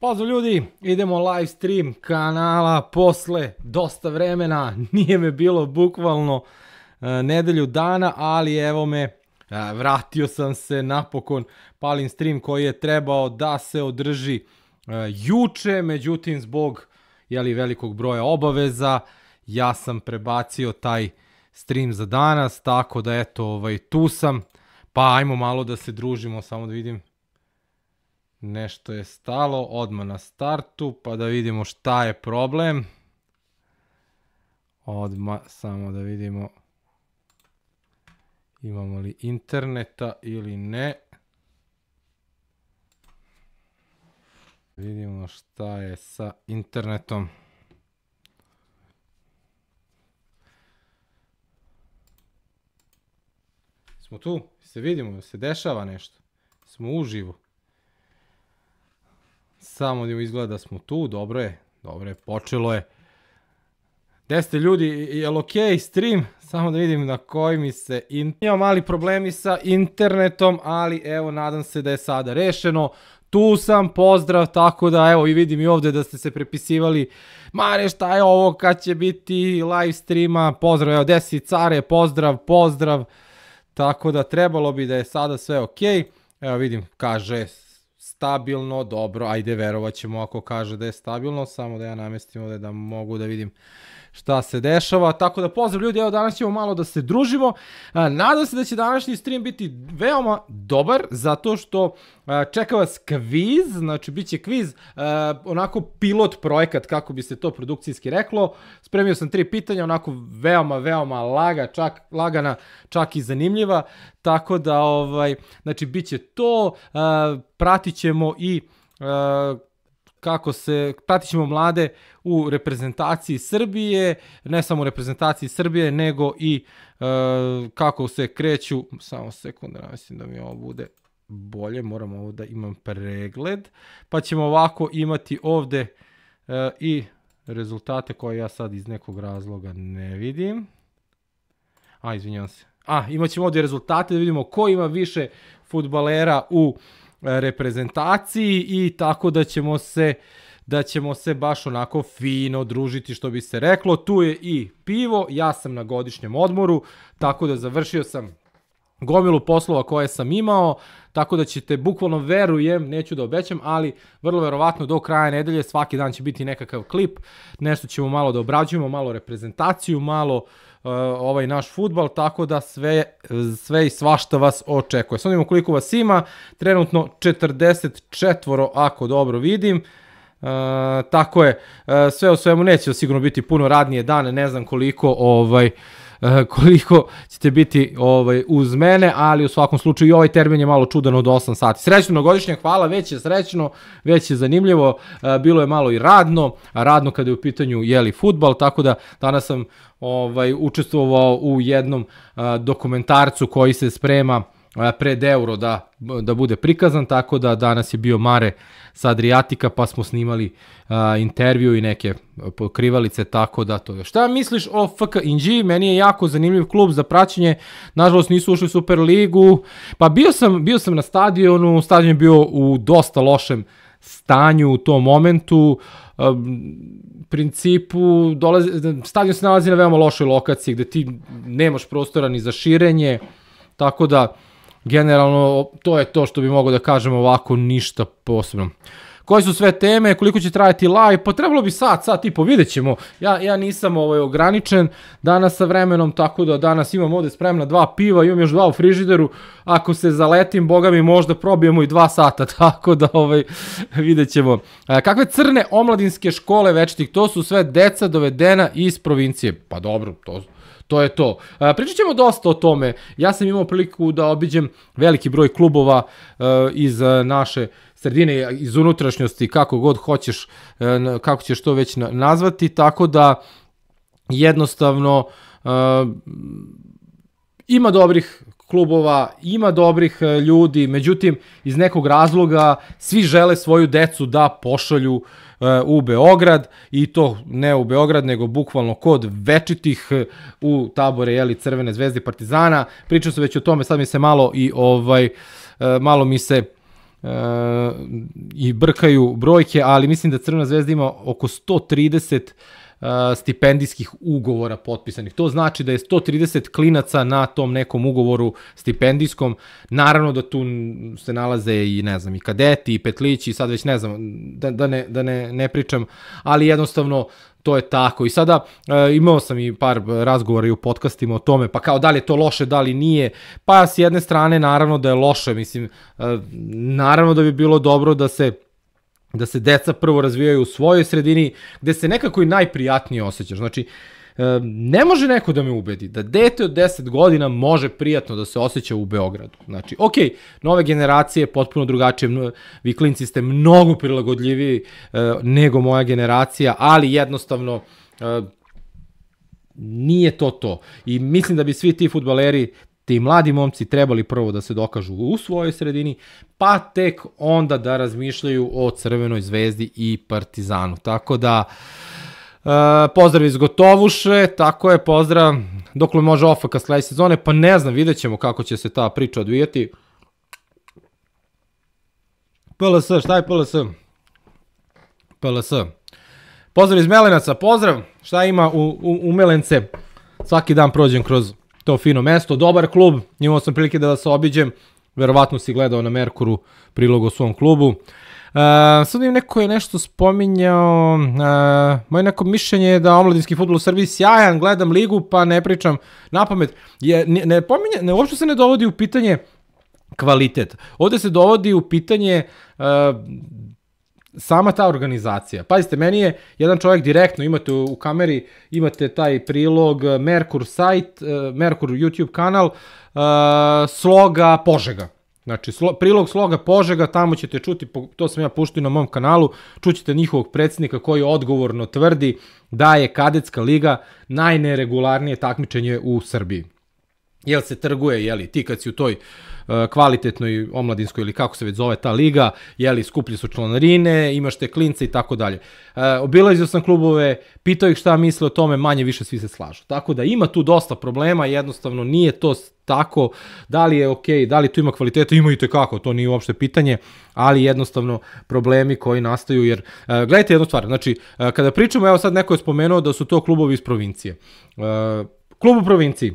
Pozdrav ljudi, idemo live stream kanala posle dosta vremena, nije me bilo bukvalno e, nedelju dana, ali evo me, e, vratio sam se napokon, palim stream koji je trebao da se održi e, juče, međutim zbog jeli, velikog broja obaveza, ja sam prebacio taj stream za danas, tako da eto, ovaj, tu sam, pa ajmo malo da se družimo, samo da vidim Nešto je stalo odmah na startu, pa da vidimo šta je problem. Odmah samo da vidimo imamo li interneta ili ne. Vidimo šta je sa internetom. Smo tu, se vidimo, se dešava nešto. Smo uživo. Samo da izgleda da smo tu, dobro je, dobro je, počelo je. Gde ste ljudi, je li okej okay, stream? Samo da vidim na koji mi se... In... Imam mali problemi sa internetom, ali evo, nadam se da je sada rešeno. Tu sam, pozdrav, tako da evo i vidim i ovde da ste se prepisivali. Mare, šta je ovo, kad će biti live streama? Pozdrav, evo, desi care, pozdrav, pozdrav. Tako da trebalo bi da je sada sve. Okay. Evo vidim, kaže stabilno, dobro, ajde verovat ćemo ako kaže da je stabilno, samo da ja namestim ovde da mogu da vidim šta se dešava. Tako da pozdrav ljudi, evo danas ćemo malo da se družimo. Nadam se da će današnji stream biti veoma dobar, zato što čeka vas kviz, znači bit će kviz, onako pilot projekat, kako bi se to produkcijski reklo. Spremio sam tri pitanja, onako veoma, veoma laga, čak, lagana, čak i zanimljiva. Tako da, ovaj, znači, bit će to, pratit ćemo i kako se, pratit ćemo mlade u reprezentaciji Srbije, ne samo u reprezentaciji Srbije, nego i e, kako se kreću, samo sekund, mislim da mi ovo bude bolje, moram ovo da imam pregled, pa ćemo ovako imati ovde e, i rezultate koje ja sad iz nekog razloga ne vidim. A, izvinjam se. A, imat ćemo ovde rezultate da vidimo ko ima više futbalera u reprezentaciji i tako da ćemo se da ćemo se baš onako fino družiti što bi se reklo. Tu je i pivo, ja sam na godišnjem odmoru, tako da završio sam gomilu poslova koje sam imao, tako da ćete, bukvalno verujem, neću da obećam, ali vrlo verovatno do kraja nedelje svaki dan će biti nekakav klip, nešto ćemo malo da obrađujemo, malo reprezentaciju, malo uh, ovaj naš futbal, tako da sve, sve i svašta vas očekuje. Sad imamo koliko vas ima, trenutno 44, ako dobro vidim, Uh, tako je, uh, sve o svemu neće sigurno biti puno radnije dane, ne znam koliko ovaj Eh, koliko ćete biti ovaj, uz mene, ali u svakom slučaju i ovaj termin je malo čudan od 8 sati. Srećno na godišnje, hvala, već je srećno, već je zanimljivo, eh, bilo je malo i radno, radno kada je u pitanju jeli futbal, tako da danas sam ovaj učestvovao u jednom eh, dokumentarcu koji se sprema pred euro da, da bude prikazan, tako da danas je bio Mare sa Adriatika, pa smo snimali a, intervju i neke pokrivalice, tako da to je. Šta misliš o FK Inđi? Meni je jako zanimljiv klub za praćenje, nažalost nisu ušli u Super ligu, pa bio sam, bio sam na stadionu, stadion je bio u dosta lošem stanju u tom momentu, principu dolazi, stadion se nalazi na veoma lošoj lokaciji gde ti nemaš prostora ni za širenje, tako da generalno to je to što bi mogo da kažem ovako ništa posebno. Koje su sve teme, koliko će trajati live, pa trebalo bi sat, sat i po, vidjet ćemo. Ja, ja nisam ovaj, ograničen danas sa vremenom, tako da danas imam ovde spremna dva piva, imam još dva u frižideru, ako se zaletim, boga mi možda probijemo i dva sata, tako da ovaj, vidjet ćemo. A, kakve crne omladinske škole večitih, to su sve deca dovedena iz provincije. Pa dobro, to To je to. Pričat ćemo dosta o tome. Ja sam imao priliku da obiđem veliki broj klubova iz naše sredine, iz unutrašnjosti, kako god hoćeš, kako ćeš to već nazvati, tako da jednostavno ima dobrih klubova, ima dobrih ljudi, međutim iz nekog razloga svi žele svoju decu da pošalju uh, u Beograd i to ne u Beograd nego bukvalno kod večitih e, u tabore jeli Crvene zvezde Partizana. Pričao sam već o tome, sad mi se malo i ovaj e, malo mi se i brkaju brojke, ali mislim da Crvena zvezda ima oko 130 stipendijskih ugovora potpisanih. To znači da je 130 klinaca na tom nekom ugovoru stipendijskom. Naravno da tu se nalaze i ne znam i kadeti i petlići, sad već ne znam da, da, ne, da ne, ne pričam, ali jednostavno to je tako. I sada e, imao sam i par razgovora i u podcastima o tome, pa kao da li je to loše, da li nije. Pa s jedne strane naravno da je loše, mislim, e, naravno da bi bilo dobro da se da se deca prvo razvijaju u svojoj sredini, gde se nekako i najprijatnije osjećaš. Znači, ne može neko da me ubedi da dete od 10 godina može prijatno da se osjeća u Beogradu. Znači, ok, nove generacije potpuno drugačije, vi klinci ste mnogo prilagodljiviji e, nego moja generacija, ali jednostavno e, nije to to. I mislim da bi svi ti futbaleri ti mladi momci trebali prvo da se dokažu u svojoj sredini, pa tek onda da razmišljaju o Crvenoj zvezdi i Partizanu. Tako da, uh, pozdrav iz Gotovuše, tako je, pozdrav, dokle može ofaka sledeće sezone, pa ne znam, vidjet ćemo kako će se ta priča odvijeti. PLS, šta je PLS? PLS. Pozdrav iz Melenaca, pozdrav, šta ima u, u, u Melence? Svaki dan prođem kroz to fino mesto, dobar klub, imao sam prilike da vas obiđem, verovatno si gledao na Merkuru prilog o svom klubu. Uh, sad im neko je nešto spominjao, uh, moje neko mišljenje je da omladinski futbol u Srbiji sjajan, gledam ligu pa ne pričam na pamet. Je, ne, ne, pominje, ne, uopšte se ne dovodi u pitanje kvalitet. Ovde se dovodi u pitanje uh, sama ta organizacija. Pazite, meni je jedan čovjek direktno, imate u kameri, imate taj prilog eh, Merkur sajt, eh, Merkur YouTube kanal, uh, sloga Požega. Znači, slo, prilog sloga Požega, tamo ćete čuti, to sam ja puštio na mom kanalu, čućete njihovog predsjednika koji odgovorno tvrdi da je kadetska liga najneregularnije takmičenje u Srbiji. Jel se trguje, jeli, ti kad si u toj uh, kvalitetnoj omladinskoj ili kako se već zove ta liga, jeli skuplje su članarine, imaš te klince i tako dalje. E, obilazio sam klubove, pitao ih šta misle o tome, manje više svi se slažu. Tako da ima tu dosta problema, jednostavno nije to tako, da li je ok, da li tu ima kvaliteta, ima i tekako, to nije uopšte pitanje, ali jednostavno problemi koji nastaju, jer uh, gledajte jednu stvar, znači, kada pričamo, evo sad neko je spomenuo da su to klubovi iz provincije. Klub u provinciji,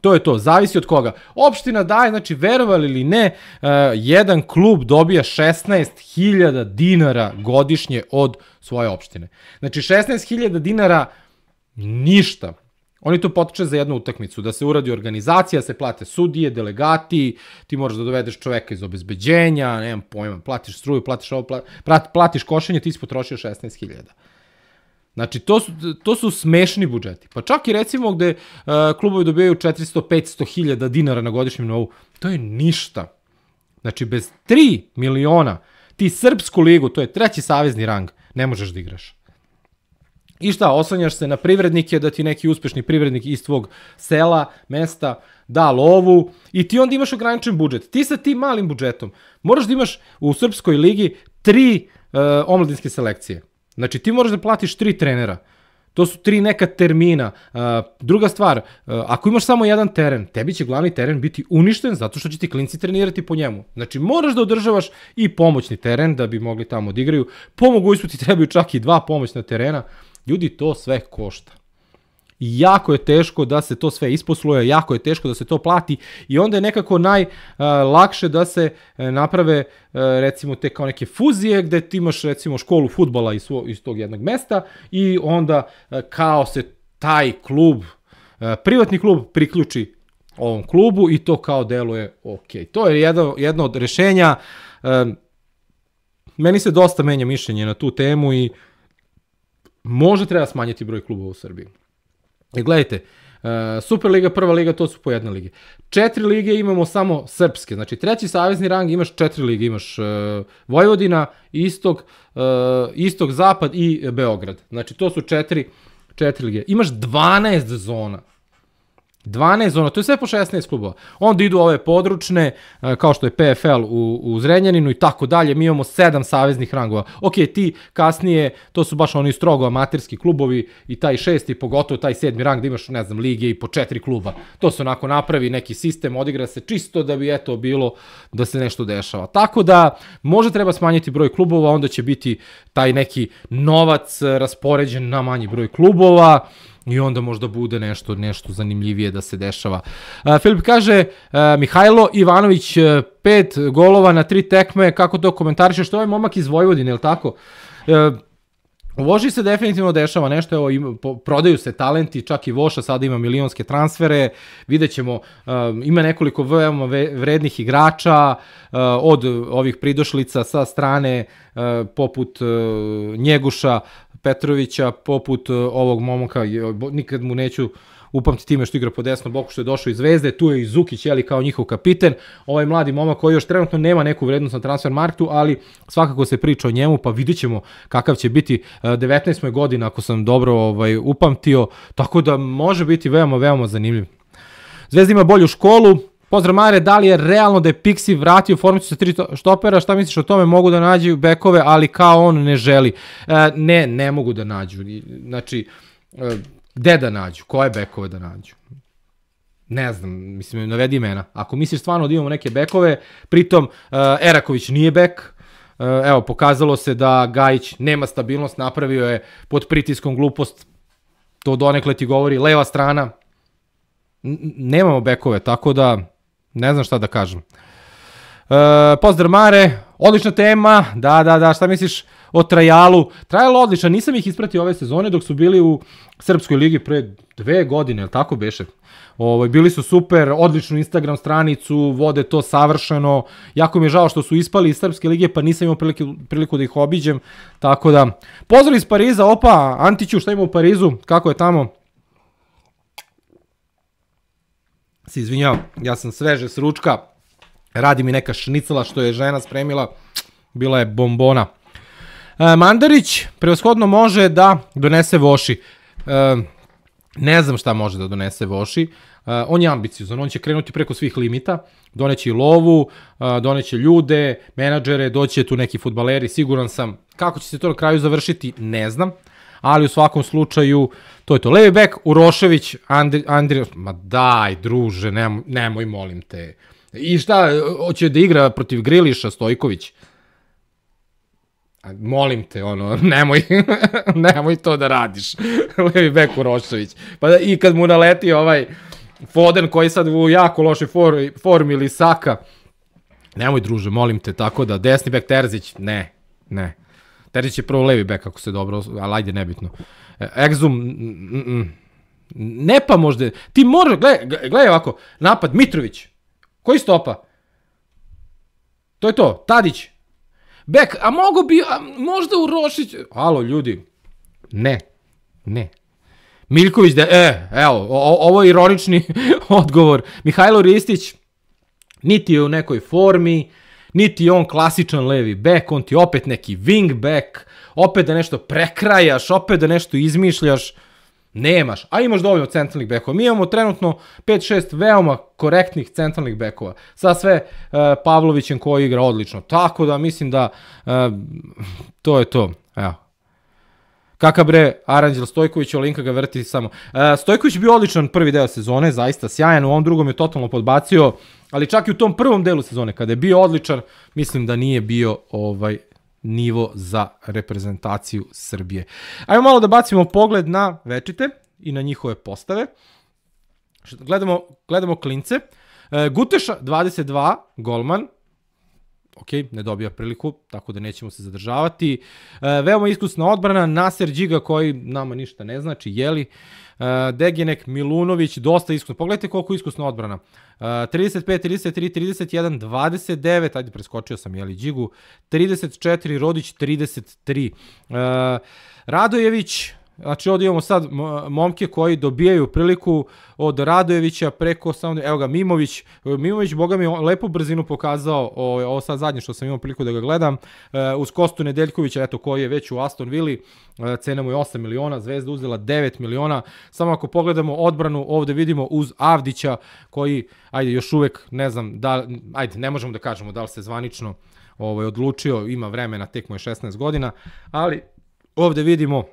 To je to, zavisi od koga. Opština daje, znači verovali ili ne, uh, jedan klub dobija 16.000 dinara godišnje od svoje opštine. Znači 16.000 dinara ništa. Oni to potiče za jednu utakmicu, da se uradi organizacija, se plate sudije, delegati, ti možeš da dovedeš čoveka iz obezbeđenja, nemam pojma, platiš struju, platiš ovo, platiš košenje, ti si potrošio 16.000. Znači, to su, to su smešni budžeti. Pa čak i recimo gde uh, klubovi dobijaju 400-500 hiljada dinara na godišnjem novu, to je ništa. Znači, bez 3 miliona ti Srpsku ligu, to je treći savezni rang, ne možeš da igraš. I šta, oslanjaš se na privrednike, da ti neki uspešni privrednik iz tvog sela, mesta, da lovu i ti onda imaš ograničen budžet. Ti sa tim malim budžetom moraš da imaš u Srpskoj ligi tri uh, omladinske selekcije. Znači ti moraš da platiš tri trenera. To su tri neka termina. Druga stvar, ako imaš samo jedan teren, tebi će glavni teren biti uništen zato što će ti klinci trenirati po njemu. Znači moraš da održavaš i pomoćni teren da bi mogli tamo da igraju. Po mogućstvu ti trebaju čak i dva pomoćna terena. Ljudi, to sve košta jako je teško da se to sve isposluje, jako je teško da se to plati i onda je nekako najlakše da se e, naprave e, recimo te kao neke fuzije gde ti imaš recimo školu futbala iz, iz tog jednog mesta i onda kao se taj klub, privatni klub priključi ovom klubu i to kao deluje ok. To je jedno, jedno od rešenja. Meni se dosta menja mišljenje na tu temu i može treba smanjiti broj klubova u Srbiji. E, gledajte, uh, Superliga, prva liga, to su po jedne lige. Četiri lige imamo samo srpske, znači treći savezni rang imaš četiri lige, imaš uh, Vojvodina, Istok, uh, Istok, Zapad i Beograd. Znači to su četiri, četiri lige. Imaš 12 zona. 12, ono, to je sve po 16 klubova. Onda idu ove područne, e, kao što je PFL u, u Zrenjaninu i tako dalje. Mi imamo sedam saveznih rangova. Ok, ti kasnije, to su baš oni strogo amaterski klubovi i taj šesti, pogotovo taj sedmi rang da imaš, ne znam, lige i po četiri kluba. To se onako napravi neki sistem, odigra se čisto da bi eto bilo da se nešto dešava. Tako da može treba smanjiti broj klubova, onda će biti taj neki novac raspoređen na manji broj klubova i onda možda bude nešto nešto zanimljivije da se dešava. Filip kaže, Mihajlo Ivanović, uh, pet golova na tri tekme, kako to komentariše, što je momak iz Vojvodine, je li tako? Uh, U Voši se definitivno dešava nešto, evo, ima, po, prodaju se talenti, čak i Voša sada ima milionske transfere, vidjet ćemo, um, ima nekoliko veoma vrednih igrača, uh, od ovih pridošlica sa strane uh, poput Njeguša, Petrovića, poput uh, ovog momka, nikad mu neću upamti time što igra po desnom boku što je došao iz Zvezde, tu je i Zukić jeli kao njihov kapiten, ovaj mladi momak koji još trenutno nema neku vrednost na transfer marktu, ali svakako se priča o njemu, pa vidit ćemo kakav će biti 19. godina ako sam dobro ovaj upamtio, tako da može biti veoma veoma zanimljiv. Zvezda ima bolju školu, Pozdrav Mare, da li je realno da je Pixi vratio formicu sa tri štopera, šta misliš o tome, mogu da nađu bekove, ali kao on ne želi. E, ne, ne mogu da nađu. Znači, e, Gde da nađu? Koje bekove da nađu? Ne znam, mislim, navedi imena. Ako misliš stvarno da imamo neke bekove, pritom uh, Eraković nije bek, uh, evo, pokazalo se da Gajić nema stabilnost, napravio je pod pritiskom glupost, to donekle ti govori, leva strana, N nemamo bekove, tako da ne znam šta da kažem. Uh, pozdrav Mare, odlična tema, da, da, da, šta misliš o Trajalu? Trajalo odličan, nisam ih ispratio ove sezone dok su bili u Srpskoj ligi pre dve godine, ili tako beše? Ovaj, bili su super, odličnu Instagram stranicu, vode to savršeno. Jako mi je žao što su ispali iz Srpske lige, pa nisam imao priliku, priliku da ih obiđem. Tako da, pozdrav iz Pariza, opa, Antiću, šta ima u Parizu, kako je tamo? Se izvinjavam, ja sam sveže s ručka, radi mi neka šnicela što je žena spremila, bila je bombona. E, Mandarić prevashodno može da donese Voši. E, ne znam šta može da donese Voši. E, on je ambiciozan, on će krenuti preko svih limita, doneće i lovu, e, doneće ljude, menadžere, doće tu neki futbaleri, siguran sam. Kako će se to na kraju završiti, ne znam ali u svakom slučaju to je to. Levi bek, Urošević, Andri, Andri, ma daj druže, nemoj, nemoj molim te. I šta, hoće da igra protiv Griliša Stojković? molim te, ono, nemoj, nemoj to da radiš. Levi bek Urošević. Pa da, i kad mu naleti ovaj Foden koji sad u jako lošoj for, formi ili Saka, nemoj druže, molim te, tako da desni bek Terzić, ne, ne. Terzić je prvo levi bek ako se dobro, ali ajde, nebitno. Exum, ne pa možda, ti moraš, gledaj, gledaj ovako, napad, Mitrović, koji stopa? To je to, Tadić, Bek, a mogu bi, a možda u Rošić... Alo, ljudi, ne, ne. Miljković, da, e, evo, o, ovo je ironični odgovor. Mihajlo Ristić, niti je u nekoj formi, niti on klasičan levi bek, on ti opet neki wing back, opet da nešto prekrajaš, opet da nešto izmišljaš. Nemaš, a imaš dovoljno centralnih bekova. Mi imamo trenutno 5-6 veoma korektnih centralnih bekova. Sa sve uh, Pavlovićem koji igra odlično. Tako da mislim da uh, to je to. Evo. Kaka bre, Aranđel Stojković, Olinka ga vrti samo. Uh, Stojković je bio odličan prvi deo sezone, zaista sjajan, u ovom drugom je totalno podbacio, ali čak i u tom prvom delu sezone, kada je bio odličan, mislim da nije bio ovaj nivo za reprezentaciju Srbije. Ajmo malo da bacimo pogled na večite i na njihove postave. Gledamo, gledamo klince. E, Guteša 22, golman, ok, ne dobija priliku, tako da nećemo se zadržavati. E, veoma iskusna odbrana, Naser Điga koji nama ništa ne znači, jeli. Degenek Milunović, dosta iskusno. Pogledajte koliko iskusna odbrana. Uh, 35, 33, 31, 29, ajde preskočio sam, jeli, Đigu, 34, Rodić 33. Uh, Radojević, Znači ovdje imamo sad momke koji dobijaju priliku od Radojevića preko samo evo ga Mimović, Mimović boga mi lepu brzinu pokazao, ovo, ovo sad zadnje što sam imao priliku da ga gledam, e, uz Kostu Nedeljkovića, eto koji je već u Aston Villa, e, cena mu je 8 miliona, Zvezda uzela 9 miliona. Samo ako pogledamo odbranu, ovde vidimo uz Avdića koji ajde još uvek ne znam da ajde ne možemo da kažemo da li se zvanično ovaj odlučio, ima vremena, tek mu je 16 godina, ali ovde vidimo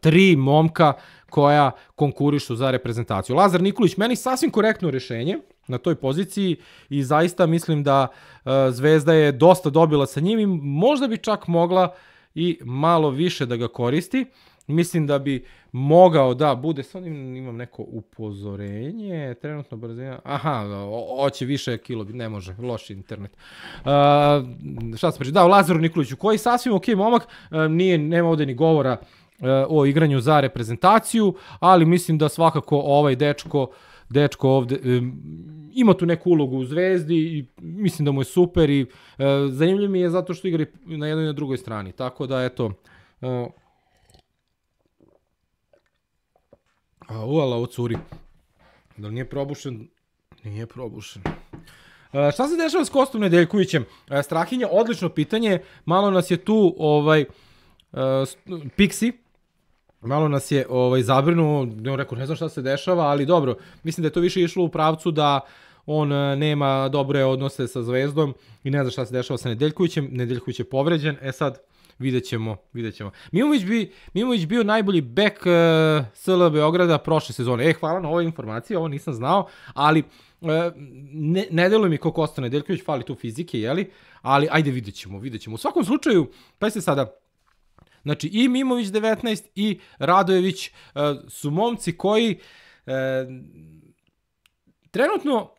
tri momka koja konkurišu za reprezentaciju. Lazar Nikolić, meni sasvim korektno rešenje na toj poziciji i zaista mislim da e, Zvezda je dosta dobila sa njim i možda bi čak mogla i malo više da ga koristi. Mislim da bi mogao da bude, sad imam neko upozorenje, trenutno brzina, aha, hoće više kilo, ne može, loš internet. Uh, šta sam pričao, da, Lazaru Nikoliću, koji sasvim ok momak, uh, nije, nema ovde ni govora uh, o igranju za reprezentaciju, ali mislim da svakako ovaj dečko, dečko ovde, um, ima tu neku ulogu u Zvezdi i mislim da mu je super i uh, zanimljiv mi je zato što igra na jednoj i na drugoj strani, tako da eto, uh, A uala, ovo curi. Da nije probušen? Nije probušen. E, šta se dešava s Kostom Nedeljkovićem? E, Strahinja, odlično pitanje. Malo nas je tu ovaj, e, Pixi, malo nas je ovaj zabrinuo, ne rekao ne znam šta se dešava, ali dobro, mislim da je to više išlo u pravcu da on e, nema dobre odnose sa Zvezdom i ne zna šta se dešava sa Nedeljkovićem, Nedeljković je povređen, e sad Vidjet ćemo, vidjet ćemo. Mimović, bi, Mimović bio najbolji bek uh, e, SL Beograda prošle sezone. E, hvala na ovoj informaciji, ovo nisam znao, ali uh, ne, ne deluje mi kako ostane Nedeljković, fali tu fizike, jeli? Ali ajde vidjet ćemo, vidjet ćemo. U svakom slučaju, pa se sada, znači i Mimović 19 i Radojević uh, su momci koji uh, trenutno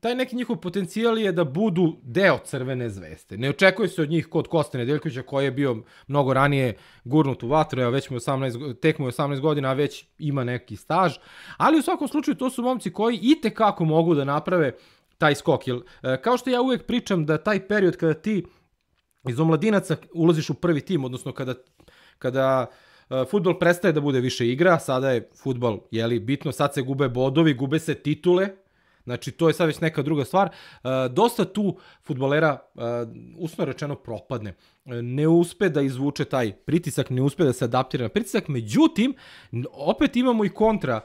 taj neki njihov potencijal je da budu deo crvene zveste. Ne očekuje se od njih kod Kosta Nedeljkovića koji je bio mnogo ranije gurnut u vatru, evo već mu 18, tek mu je 18 godina, a već ima neki staž, ali u svakom slučaju to su momci koji i kako mogu da naprave taj skok. Jer, e, kao što ja uvek pričam da taj period kada ti iz omladinaca ulaziš u prvi tim, odnosno kada, kada uh, futbol prestaje da bude više igra, sada je futbol jeli, bitno, sad se gube bodovi, gube se titule, Znači, to je sad već neka druga stvar. Uh, dosta tu futbolera, uh, usno rečeno, propadne. Ne uspe da izvuče taj pritisak, ne uspe da se adaptira na pritisak, međutim, opet imamo i kontra,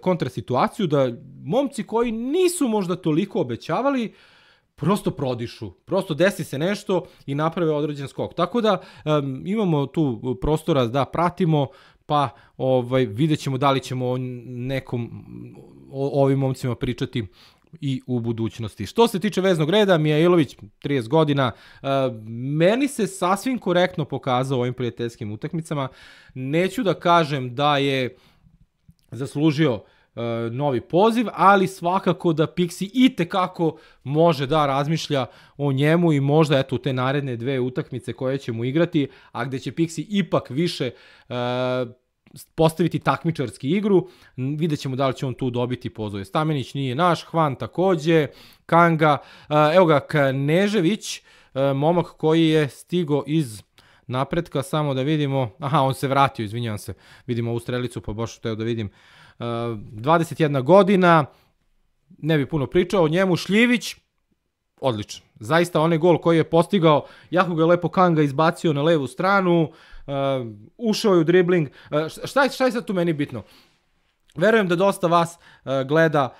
kontra situaciju da momci koji nisu možda toliko obećavali, prosto prodišu, prosto desi se nešto i naprave određen skok. Tako da um, imamo tu prostora da pratimo, pa ovaj vidjet ćemo da li ćemo o nekom o, ovim momcima pričati i u budućnosti. Što se tiče veznog reda, Mijailović, 30 godina, meni se sasvim korektno pokazao u ovim prijateljskim utakmicama. Neću da kažem da je zaslužio novi poziv, ali svakako da Pixi i tekako može da razmišlja o njemu i možda eto te naredne dve utakmice koje ćemo igrati, a gde će Pixi ipak više uh, postaviti takmičarski igru, vidjet ćemo da li će on tu dobiti pozove. Stamenić nije naš, Hvan takođe, Kanga, evo ga Knežević, momak koji je stigo iz napretka, samo da vidimo, aha, on se vratio, izvinjavam se, vidimo ovu strelicu, pa baš teo da vidim, 21 godina, ne bi puno pričao o njemu, Šljivić, odličan. Zaista onaj gol koji je postigao, jako ga lepo Kanga izbacio na levu stranu, uh, ušao je u dribling. Uh, šta, je, šta je sad tu meni bitno? Verujem da dosta vas gleda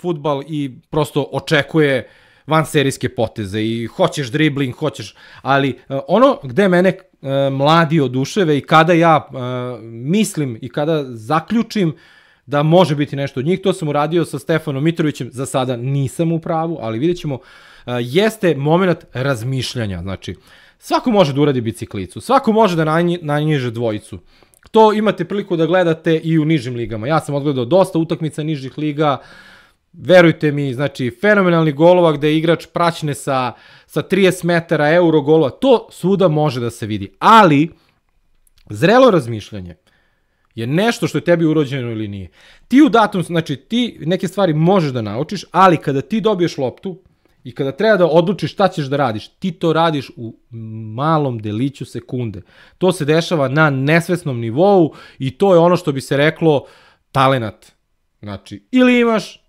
futbal i prosto očekuje van serijske poteze i hoćeš dribling, hoćeš, ali ono gde mene mladi oduševe i kada ja mislim i kada zaključim da može biti nešto od njih, to sam uradio sa Stefanom Mitrovićem, za sada nisam u pravu, ali vidjet ćemo, uh, jeste moment razmišljanja, znači, Svako može da uradi biciklicu, svako može da nanji, nanjiže dvojicu. To imate priliku da gledate i u nižim ligama. Ja sam odgledao dosta utakmica nižih liga, verujte mi, znači, fenomenalni golova gde igrač praćne sa, sa 30 metara euro golova, to svuda može da se vidi. Ali, zrelo razmišljanje je nešto što je tebi urođeno ili nije. Ti u datom, znači, ti neke stvari možeš da naučiš, ali kada ti dobiješ loptu I kada treba da odlučiš šta ćeš da radiš, ti to radiš u malom deliću sekunde. To se dešava na nesvesnom nivou i to je ono što bi se reklo talenat. Znači, ili imaš,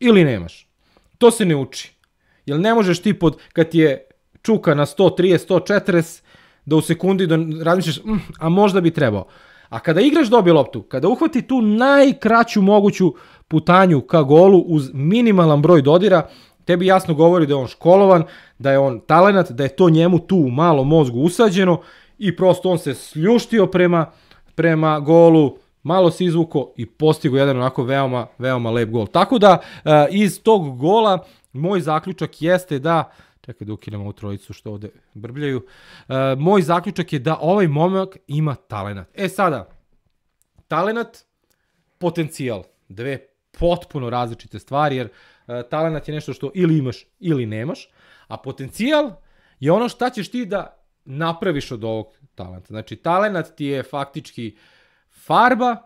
ili nemaš. To se ne uči. Jer ne možeš ti pod, kad je čuka na 130, 140, da u sekundi da razmišljaš, mm, a možda bi trebao. A kada igrač dobije loptu, kada uhvati tu najkraću moguću putanju ka golu uz minimalan broj dodira, tebi jasno govori da je on školovan, da je on talenat, da je to njemu tu u malom mozgu usađeno i prosto on se sljuštio prema, prema golu, malo se izvuko i postigo jedan onako veoma, veoma lep gol. Tako da e, iz tog gola moj zaključak jeste da čekaj da ukinemo ovu trojicu što ovde brbljaju. E, moj zaključak je da ovaj momak ima talenat. E sada, talenat, potencijal, dve potpuno različite stvari, jer e, talenat je nešto što ili imaš ili nemaš, a potencijal je ono šta ćeš ti da napraviš od ovog talenta. Znači, talenat ti je faktički farba,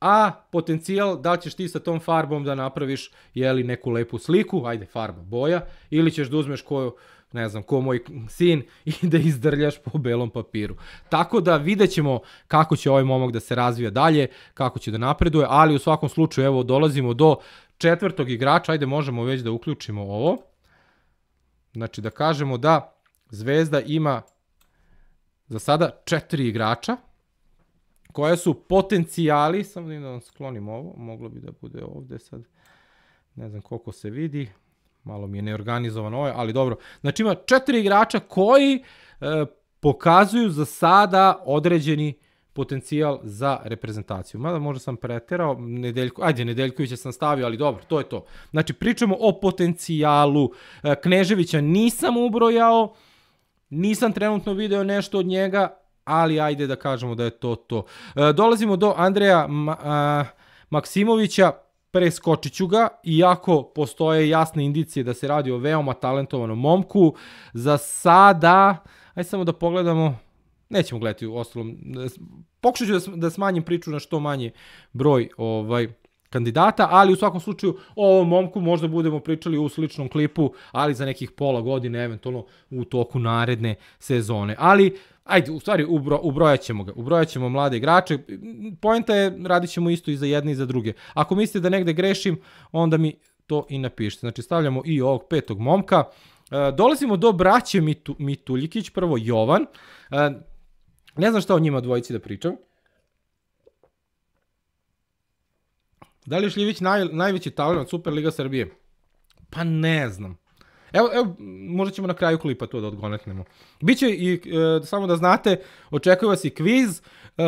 a potencijal da li ćeš ti sa tom farbom da napraviš jeli neku lepu sliku, ajde farba, boja, ili ćeš da uzmeš koju ne znam, ko moj sin i da izdrljaš po belom papiru. Tako da vidjet ćemo kako će ovaj momak da se razvija dalje, kako će da napreduje, ali u svakom slučaju evo dolazimo do četvrtog igrača, ajde možemo već da uključimo ovo. Znači da kažemo da Zvezda ima za sada četiri igrača, koja su potencijali, samo da vam sklonim ovo, moglo bi da bude ovde sad, ne znam koliko se vidi, malo mi je neorganizovan ovo, ali dobro. Znači ima četiri igrača koji e, pokazuju za sada određeni potencijal za reprezentaciju. Mada možda sam preterao, Nedeljko, ajde, Nedeljkovića sam stavio, ali dobro, to je to. Znači, pričamo o potencijalu. E, Kneževića nisam ubrojao, nisam trenutno video nešto od njega, ali ajde da kažemo da je to to. E, dolazimo do Andreja Ma, a, Maksimovića, preskočit ću ga, iako postoje jasne indicije da se radi o veoma talentovanom momku. Za sada, ajde samo da pogledamo, nećemo gledati u ostalom, pokušat ću da, da smanjim priču na što manje broj ovaj, kandidata, ali u svakom slučaju o ovom momku možda budemo pričali u sličnom klipu, ali za nekih pola godine, eventualno u toku naredne sezone. Ali ajde, u stvari ubro, ubrojat ćemo ga, ubrojat ćemo mlade igrače, poenta je, radit ćemo isto i za jedne i za druge. Ako mislite da negde grešim, onda mi to i napišite. Znači stavljamo i ovog petog momka. E, dolazimo do braće Mitu, Mituljikić, prvo Jovan. E, ne znam šta o njima dvojici da pričam. Da li je Šljivić naj, najveći talent Superliga Srbije? Pa ne znam. Evo, evo, možda ćemo na kraju klipa to da odgonetnemo. Biće i, e, samo da znate, očekuje vas i kviz. E,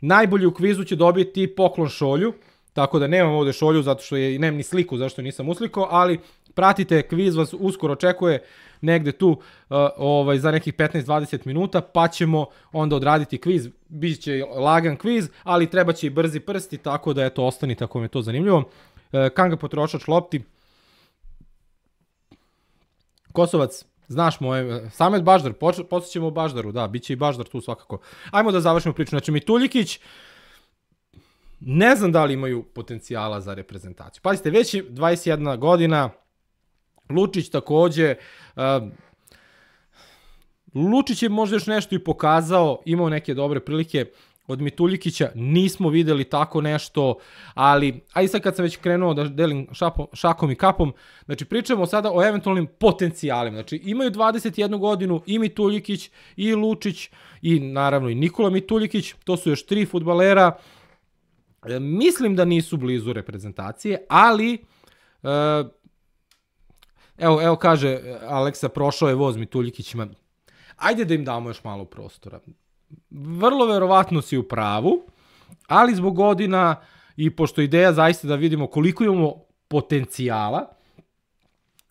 najbolji u kvizu će dobiti poklon šolju, tako da nemam ovde šolju zato što je, nemam ni sliku zašto nisam usliko, ali pratite, kviz vas uskoro očekuje negde tu uh, ovaj, za nekih 15-20 minuta, pa ćemo onda odraditi kviz. Biće lagan kviz, ali treba će i brzi prsti, tako da eto, ostanite ako vam je to zanimljivo. Uh, Kanga potrošač lopti, Kosovac, znaš moje, Samet Baždar, posjećemo Baždaru, da, bit će i Baždar tu svakako. Ajmo da završimo priču, znači Mituljikić, ne znam da li imaju potencijala za reprezentaciju. Pazite, već je 21 godina, Lučić takođe, uh, Lučić je možda još nešto i pokazao, imao neke dobre prilike, od Mituljikića nismo videli tako nešto, ali aj sad kad sam već krenuo da delim šapom, šakom i kapom, znači pričamo sada o eventualnim potencijalima. Znači imaju 21 godinu i Mituljikić i Lučić i naravno i Nikola Mituljikić, to su još tri futbalera. E, mislim da nisu blizu reprezentacije, ali e, evo, evo kaže Aleksa, prošao je voz Mituljikićima. Ajde da im damo još malo prostora vrlo verovatno si u pravu, ali zbog godina i pošto ideja zaista da vidimo koliko imamo potencijala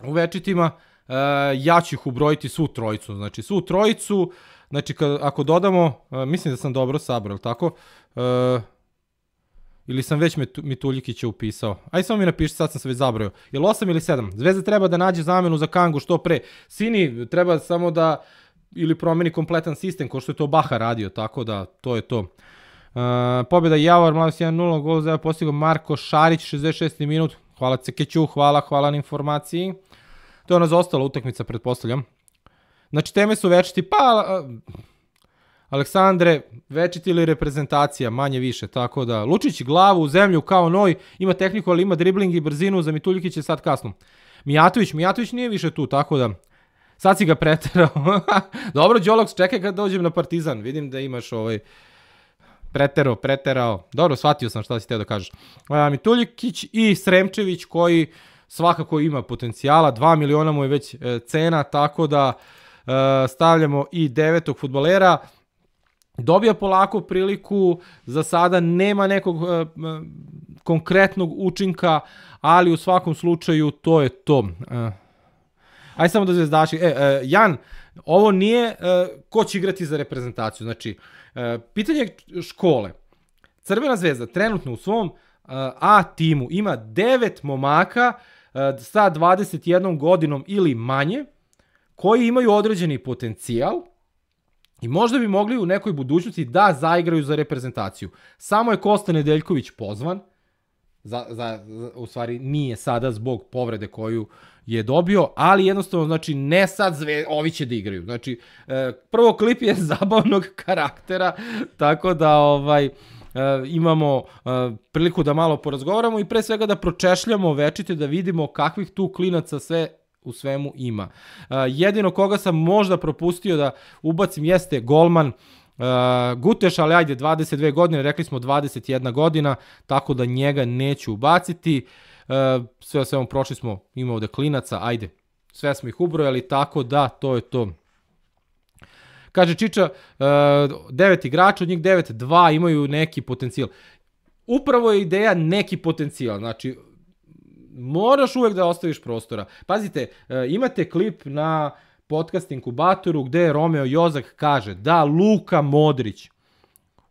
u večitima, e, ja ću ih ubrojiti svu trojicu. Znači, svu trojicu, znači, kad, ako dodamo, e, mislim da sam dobro sabrao, tako? E, ili sam već Mituljikića upisao. Aj samo mi napiši, sad sam se već zabrojao. Je li 8 ili 7? Zvezda treba da nađe zamenu za Kangu što pre. Sini treba samo da ili promeni kompletan sistem, ko što je to Baha radio, tako da to je to. Uh, pobjeda Javor, Mladost 1-0, gol za postigo Marko Šarić, 66. minut. Hvala Cekeću, hvala, hvala na informaciji. To je ona zaostala utakmica, pretpostavljam. Znači, teme su večiti, pa... Aleksandre, večiti ili reprezentacija, manje više, tako da Lučić glavu u zemlju kao noj, ima tehniku, ali ima dribling i brzinu, za Mituljikić je sad kasno. Mijatović, Mijatović nije više tu, tako da sad si ga preterao. Dobro, Đoloks, čekaj kad dođem na Partizan, vidim da imaš ovaj preterao, preterao. Dobro, shvatio sam šta si teo da kažeš. A, Mituljikić i Sremčević koji svakako ima potencijala, 2 miliona mu je već e, cena, tako da e, stavljamo i devetog futbolera dobija polako priliku, za sada nema nekog e, konkretnog učinka, ali u svakom slučaju to je to. E, aj samo da zvezdaši. E, e, Jan, ovo nije e, ko će igrati za reprezentaciju. Znači, e, pitanje škole. Crvena zvezda trenutno u svom e, A timu ima devet momaka e, sa 21 godinom ili manje, koji imaju određeni potencijal, I možda bi mogli u nekoj budućnosti da zaigraju za reprezentaciju. Samo je Kosta Nedeljković pozvan, za, za, za, u stvari nije sada zbog povrede koju je dobio, ali jednostavno, znači, ne sad zve, ovi će da igraju. Znači, e, prvo klip je zabavnog karaktera, tako da, ovaj, e, imamo e, priliku da malo porazgovaramo i pre svega da pročešljamo večite, da vidimo kakvih tu klinaca sve u svemu ima. Jedino koga sam možda propustio da ubacim jeste golman uh, Guteš, ali ajde 22 godine, rekli smo 21 godina, tako da njega neću ubaciti. Uh, sve o svemu prošli smo, ima ovde klinaca, ajde, sve smo ih ubrojali, tako da to je to. Kaže Čiča, uh, devet igrača, od njih devet, dva imaju neki potencijal. Upravo je ideja neki potencijal, znači moraš uvek da ostaviš prostora. Pazite, e, imate klip na podcast inkubatoru gde Romeo Jozak kaže da Luka Modrić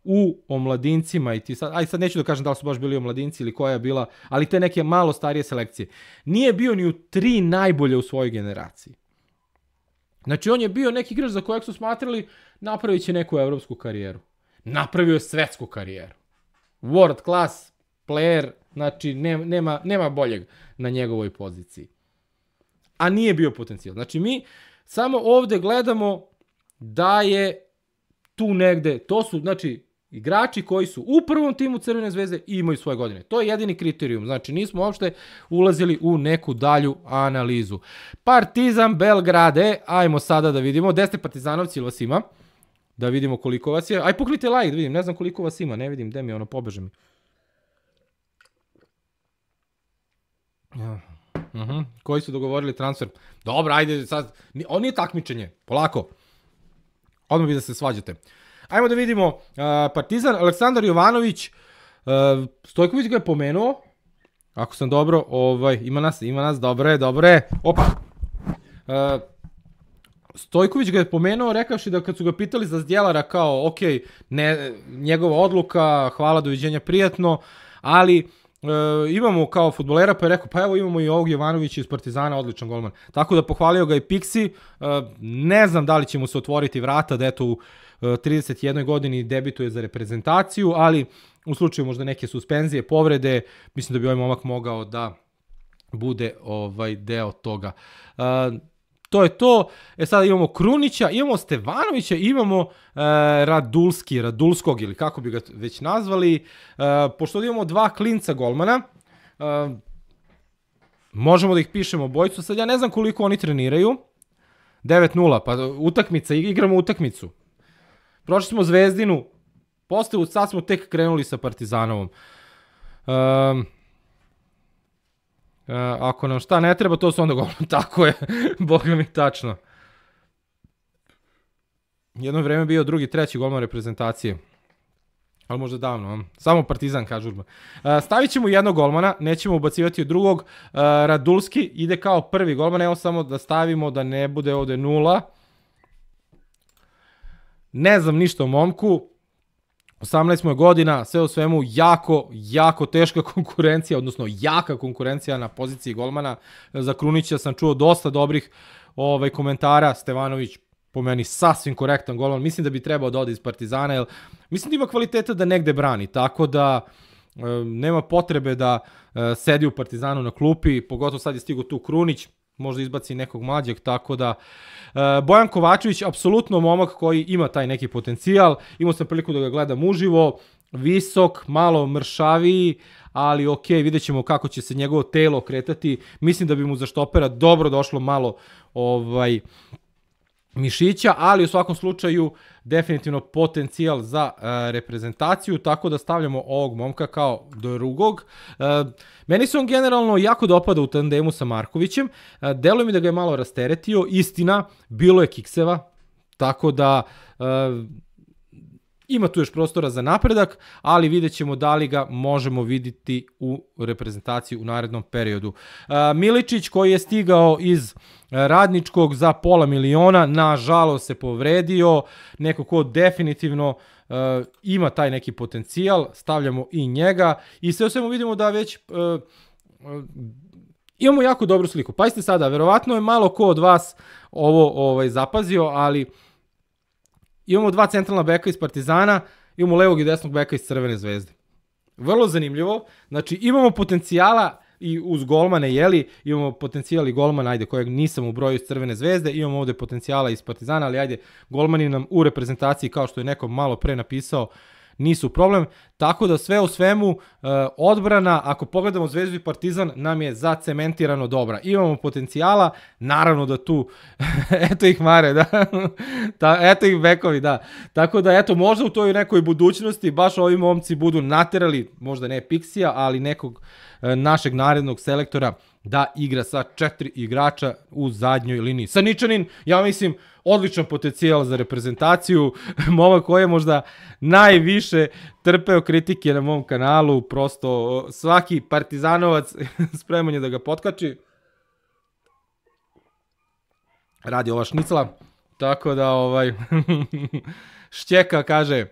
u omladincima i ti sad, aj sad neću da kažem da li su baš bili omladinci ili koja je bila, ali te neke malo starije selekcije. Nije bio ni u tri najbolje u svojoj generaciji. Znači on je bio neki igrač za kojeg su smatrali napravit će neku evropsku karijeru. Napravio je svetsku karijeru. World class player Znači, nema, nema, nema boljeg na njegovoj poziciji. A nije bio potencijal. Znači, mi samo ovde gledamo da je tu negde, to su, znači, igrači koji su u prvom timu Crvene zvezde i imaju svoje godine. To je jedini kriterijum. Znači, nismo uopšte ulazili u neku dalju analizu. Partizan Belgrade, ajmo sada da vidimo. Gde ste partizanovci ili vas ima? Da vidimo koliko vas je. Aj, puknite like da vidim, ne znam koliko vas ima, ne vidim, gde mi je ono, pobeže mi. Uh mhm. -huh. Koji su dogovorili transfer? Dobro, ajde sad. On nije takmičenje. Polako. Odmah bi da se svađate. Ajmo da vidimo. Uh, Partizan, Aleksandar Jovanović. Uh, Stojković ga je pomenuo. Ako sam dobro, ovaj, ima nas, ima nas, dobre, dobre. Opa. Uh, Stojković ga je pomenuo rekavši da kad su ga pitali za Zdjelara kao, ok, ne, njegova odluka, hvala, doviđenja, prijatno, ali e, imamo kao futbolera, pa je rekao, pa evo imamo i ovog Jovanovića iz Partizana, odličan golman. Tako da pohvalio ga i Pixi, e, ne znam da li će mu se otvoriti vrata, da eto 31. godini debituje za reprezentaciju, ali u slučaju možda neke suspenzije, povrede, mislim da bi ovaj momak mogao da bude ovaj deo toga. E, to je to. E sada imamo Krunića, imamo Stevanovića, imamo e, Radulski, Radulskog ili kako bi ga već nazvali. E, pošto imamo dva klinca golmana, e, možemo da ih pišemo bojicu. Sad ja ne znam koliko oni treniraju. 9-0, pa utakmica, igramo utakmicu. Prošli smo Zvezdinu, posle sad smo tek krenuli sa Partizanovom. Um, E, ako nam šta ne treba, to su onda golman. Tako je, boga mi tačno. Jedno vreme bio drugi, treći golman reprezentacije. Ali možda davno, samo Partizan Urban. E, stavit ćemo jednog golmana, nećemo ubacivati od drugog. E, Radulski ide kao prvi golman, evo samo da stavimo da ne bude ovde nula. Ne znam ništa o momku, 18 mu je godina, sve u svemu jako, jako teška konkurencija, odnosno jaka konkurencija na poziciji golmana. Za Krunića sam čuo dosta dobrih ovaj, komentara, Stevanović po meni sasvim korektan golman, mislim da bi trebao da ode iz Partizana, jer mislim da ima kvaliteta da negde brani, tako da nema potrebe da e, sedi u Partizanu na klupi, pogotovo sad je stigo tu Krunić, možda izbaci nekog mlađeg, tako da uh, Bojan Kovačević, apsolutno momak koji ima taj neki potencijal, imao sam priliku da ga gledam uživo, visok, malo mršaviji, ali ok, vidjet ćemo kako će se njegovo telo kretati, mislim da bi mu za štopera dobro došlo malo ovaj mišića, ali u svakom slučaju definitivno potencijal za uh, reprezentaciju, tako da stavljamo ovog momka kao drugog. Uh, meni se on generalno jako dopada u tandemu sa Markovićem, uh, deluje mi da ga je malo rasteretio, istina, bilo je kikseva, tako da uh, Ima tu još prostora za napredak, ali vidjet ćemo da li ga možemo videti u reprezentaciji u narednom periodu. Miličić koji je stigao iz radničkog za pola miliona, nažalost se povredio, neko ko definitivno uh, ima taj neki potencijal, stavljamo i njega i sve o svemu vidimo da već imamo jako dobru sliku. Pazite sada, verovatno je malo ko od vas ovo ovaj zapazio, ali imamo dva centralna beka iz Partizana, imamo levog i desnog beka iz Crvene zvezde. Vrlo zanimljivo, znači imamo potencijala i uz golmane, jeli, imamo potencijal i golmana, ajde, kojeg nisam u broju iz Crvene zvezde, imamo ovde potencijala iz Partizana, ali ajde, golmani nam u reprezentaciji, kao što je neko malo pre napisao, nisu problem, tako da sve u svemu e, odbrana, ako pogledamo Zvezdu i Partizan, nam je zacementirano dobra. Imamo potencijala, naravno da tu, eto ih mare, da, Ta, eto ih bekovi, da. Tako da, eto, možda u toj nekoj budućnosti baš ovi momci budu naterali, možda ne Pixija, ali nekog e, našeg narednog selektora da igra sa četiri igrača u zadnjoj liniji. Saničanin, ja mislim, odličan potencijal za reprezentaciju, momak koji je možda najviše trpeo kritike na mom kanalu, prosto svaki partizanovac spreman je da ga potkači. Radi ova šnicla, tako da ovaj šćeka kaže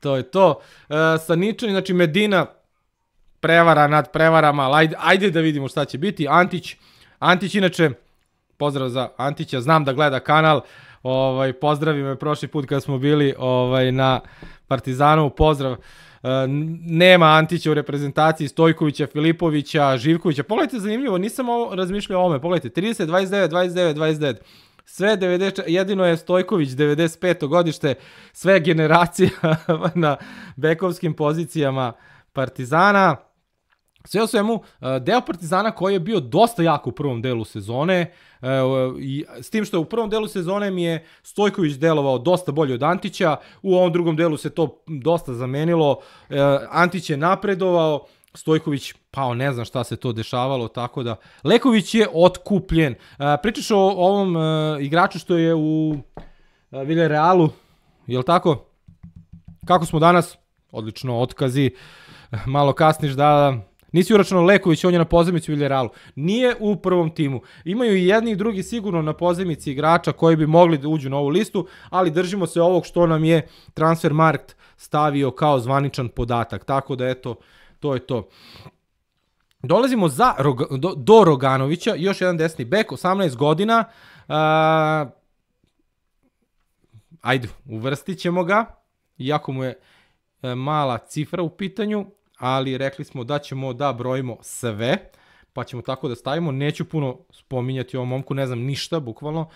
to je to. E, Saničanin, znači Medina, prevara nad prevarama, ali ajde, ajde da vidimo šta će biti. Antić, Antić inače, pozdrav za Antića, znam da gleda kanal, ovaj, pozdravi me prošli put kad smo bili ovaj, na Partizanu, pozdrav. E, nema Antića u reprezentaciji, Stojkovića, Filipovića, Živkovića. Pogledajte, zanimljivo, nisam ovo razmišljao o ome. Pogledajte, 30, 29, 29, 29. Sve 90, jedino je Stojković 95. godište, sve generacija na bekovskim pozicijama Partizana. Sve o svemu, e, deo Partizana koji je bio dosta jak u prvom delu sezone, e, i s tim što u prvom delu sezone mi je Stojković delovao dosta bolje od Antića, u ovom drugom delu se to dosta zamenilo, e, Antić je napredovao, Stojković, pa ne znam šta se to dešavalo, tako da Leković je otkupljen. Pričaš o ovom igraču što je u Villarealu, je li tako? Kako smo danas? Odlično, otkazi. Malo kasniš da Nisi uračunao Leković, on je na pozemici u Viljeralu. Nije u prvom timu. Imaju i jedni i drugi sigurno na pozemici igrača koji bi mogli da uđu na ovu listu, ali držimo se ovog što nam je Transfermarkt stavio kao zvaničan podatak. Tako da eto, to je to. Dolazimo za, do, do Roganovića, još jedan desni bek, 18 godina. Uh, ajde, uvrstit ćemo ga, iako mu je e, mala cifra u pitanju ali rekli smo da ćemo da brojimo sve, pa ćemo tako da stavimo. Neću puno spominjati o momku, ne znam ništa, bukvalno.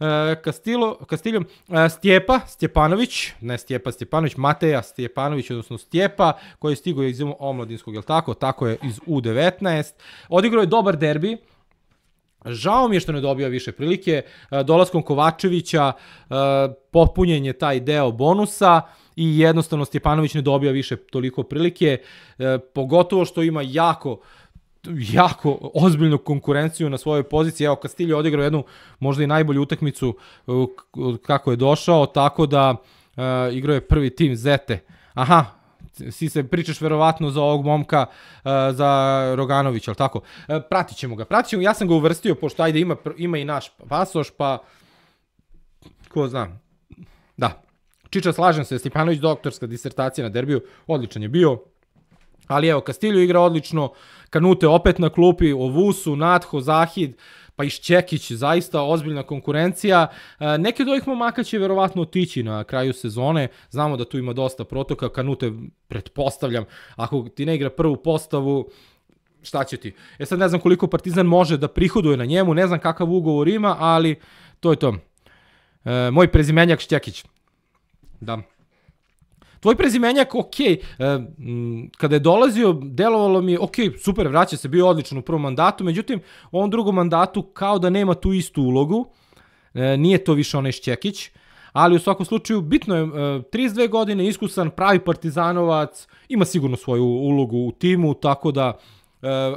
E, Kastilo, Kastiljo, e, Stjepa Stjepanović, ne Stjepa Stjepanović, Mateja Stjepanović, odnosno Stjepa, koji je stigao iz omladinskog, je tako? Tako je iz U19. Odigrao je dobar derbi, Žao mi je što ne dobija više prilike. E, dolaskom Kovačevića e, popunjen je taj deo bonusa i jednostavno Stjepanović ne dobija više toliko prilike, e, pogotovo što ima jako jako ozbiljnu konkurenciju na svojoj poziciji. Evo, Castillo odigrao jednu možda i najbolju utakmicu kako je došao, tako da uh, igrao je prvi tim Zete. Aha, si se pričaš verovatno za ovog momka, uh, za Roganovića, ali tako? Uh, pratit ćemo ga, pratit ćemo, ja sam ga uvrstio, pošto ajde ima, ima i naš pasoš, pa ko zna. Da, Čiča, slažem se, Stipanović doktorska disertacija na derbiju, odličan je bio, ali evo, Kastilju igra odlično, Kanute opet na klupi, Ovusu, Natho, Zahid, pa i Šćekić, zaista ozbiljna konkurencija. E, neki od ovih momaka će verovatno otići na kraju sezone, znamo da tu ima dosta protoka, Kanute, pretpostavljam, ako ti ne igra prvu postavu, šta će ti? E sad ne znam koliko Partizan može da prihoduje na njemu, ne znam kakav ugovor ima, ali to je to. E, moj prezimenjak Šćekić. Da. Tvoj prezimenjak, ok, e, kada je dolazio, delovalo mi je, ok, super, vraća se, bio odličan u prvom mandatu, međutim, u ovom drugom mandatu kao da nema tu istu ulogu, e, nije to više onaj Šćekić, ali u svakom slučaju bitno je, 32 godine, iskusan, pravi partizanovac, ima sigurno svoju ulogu u timu, tako da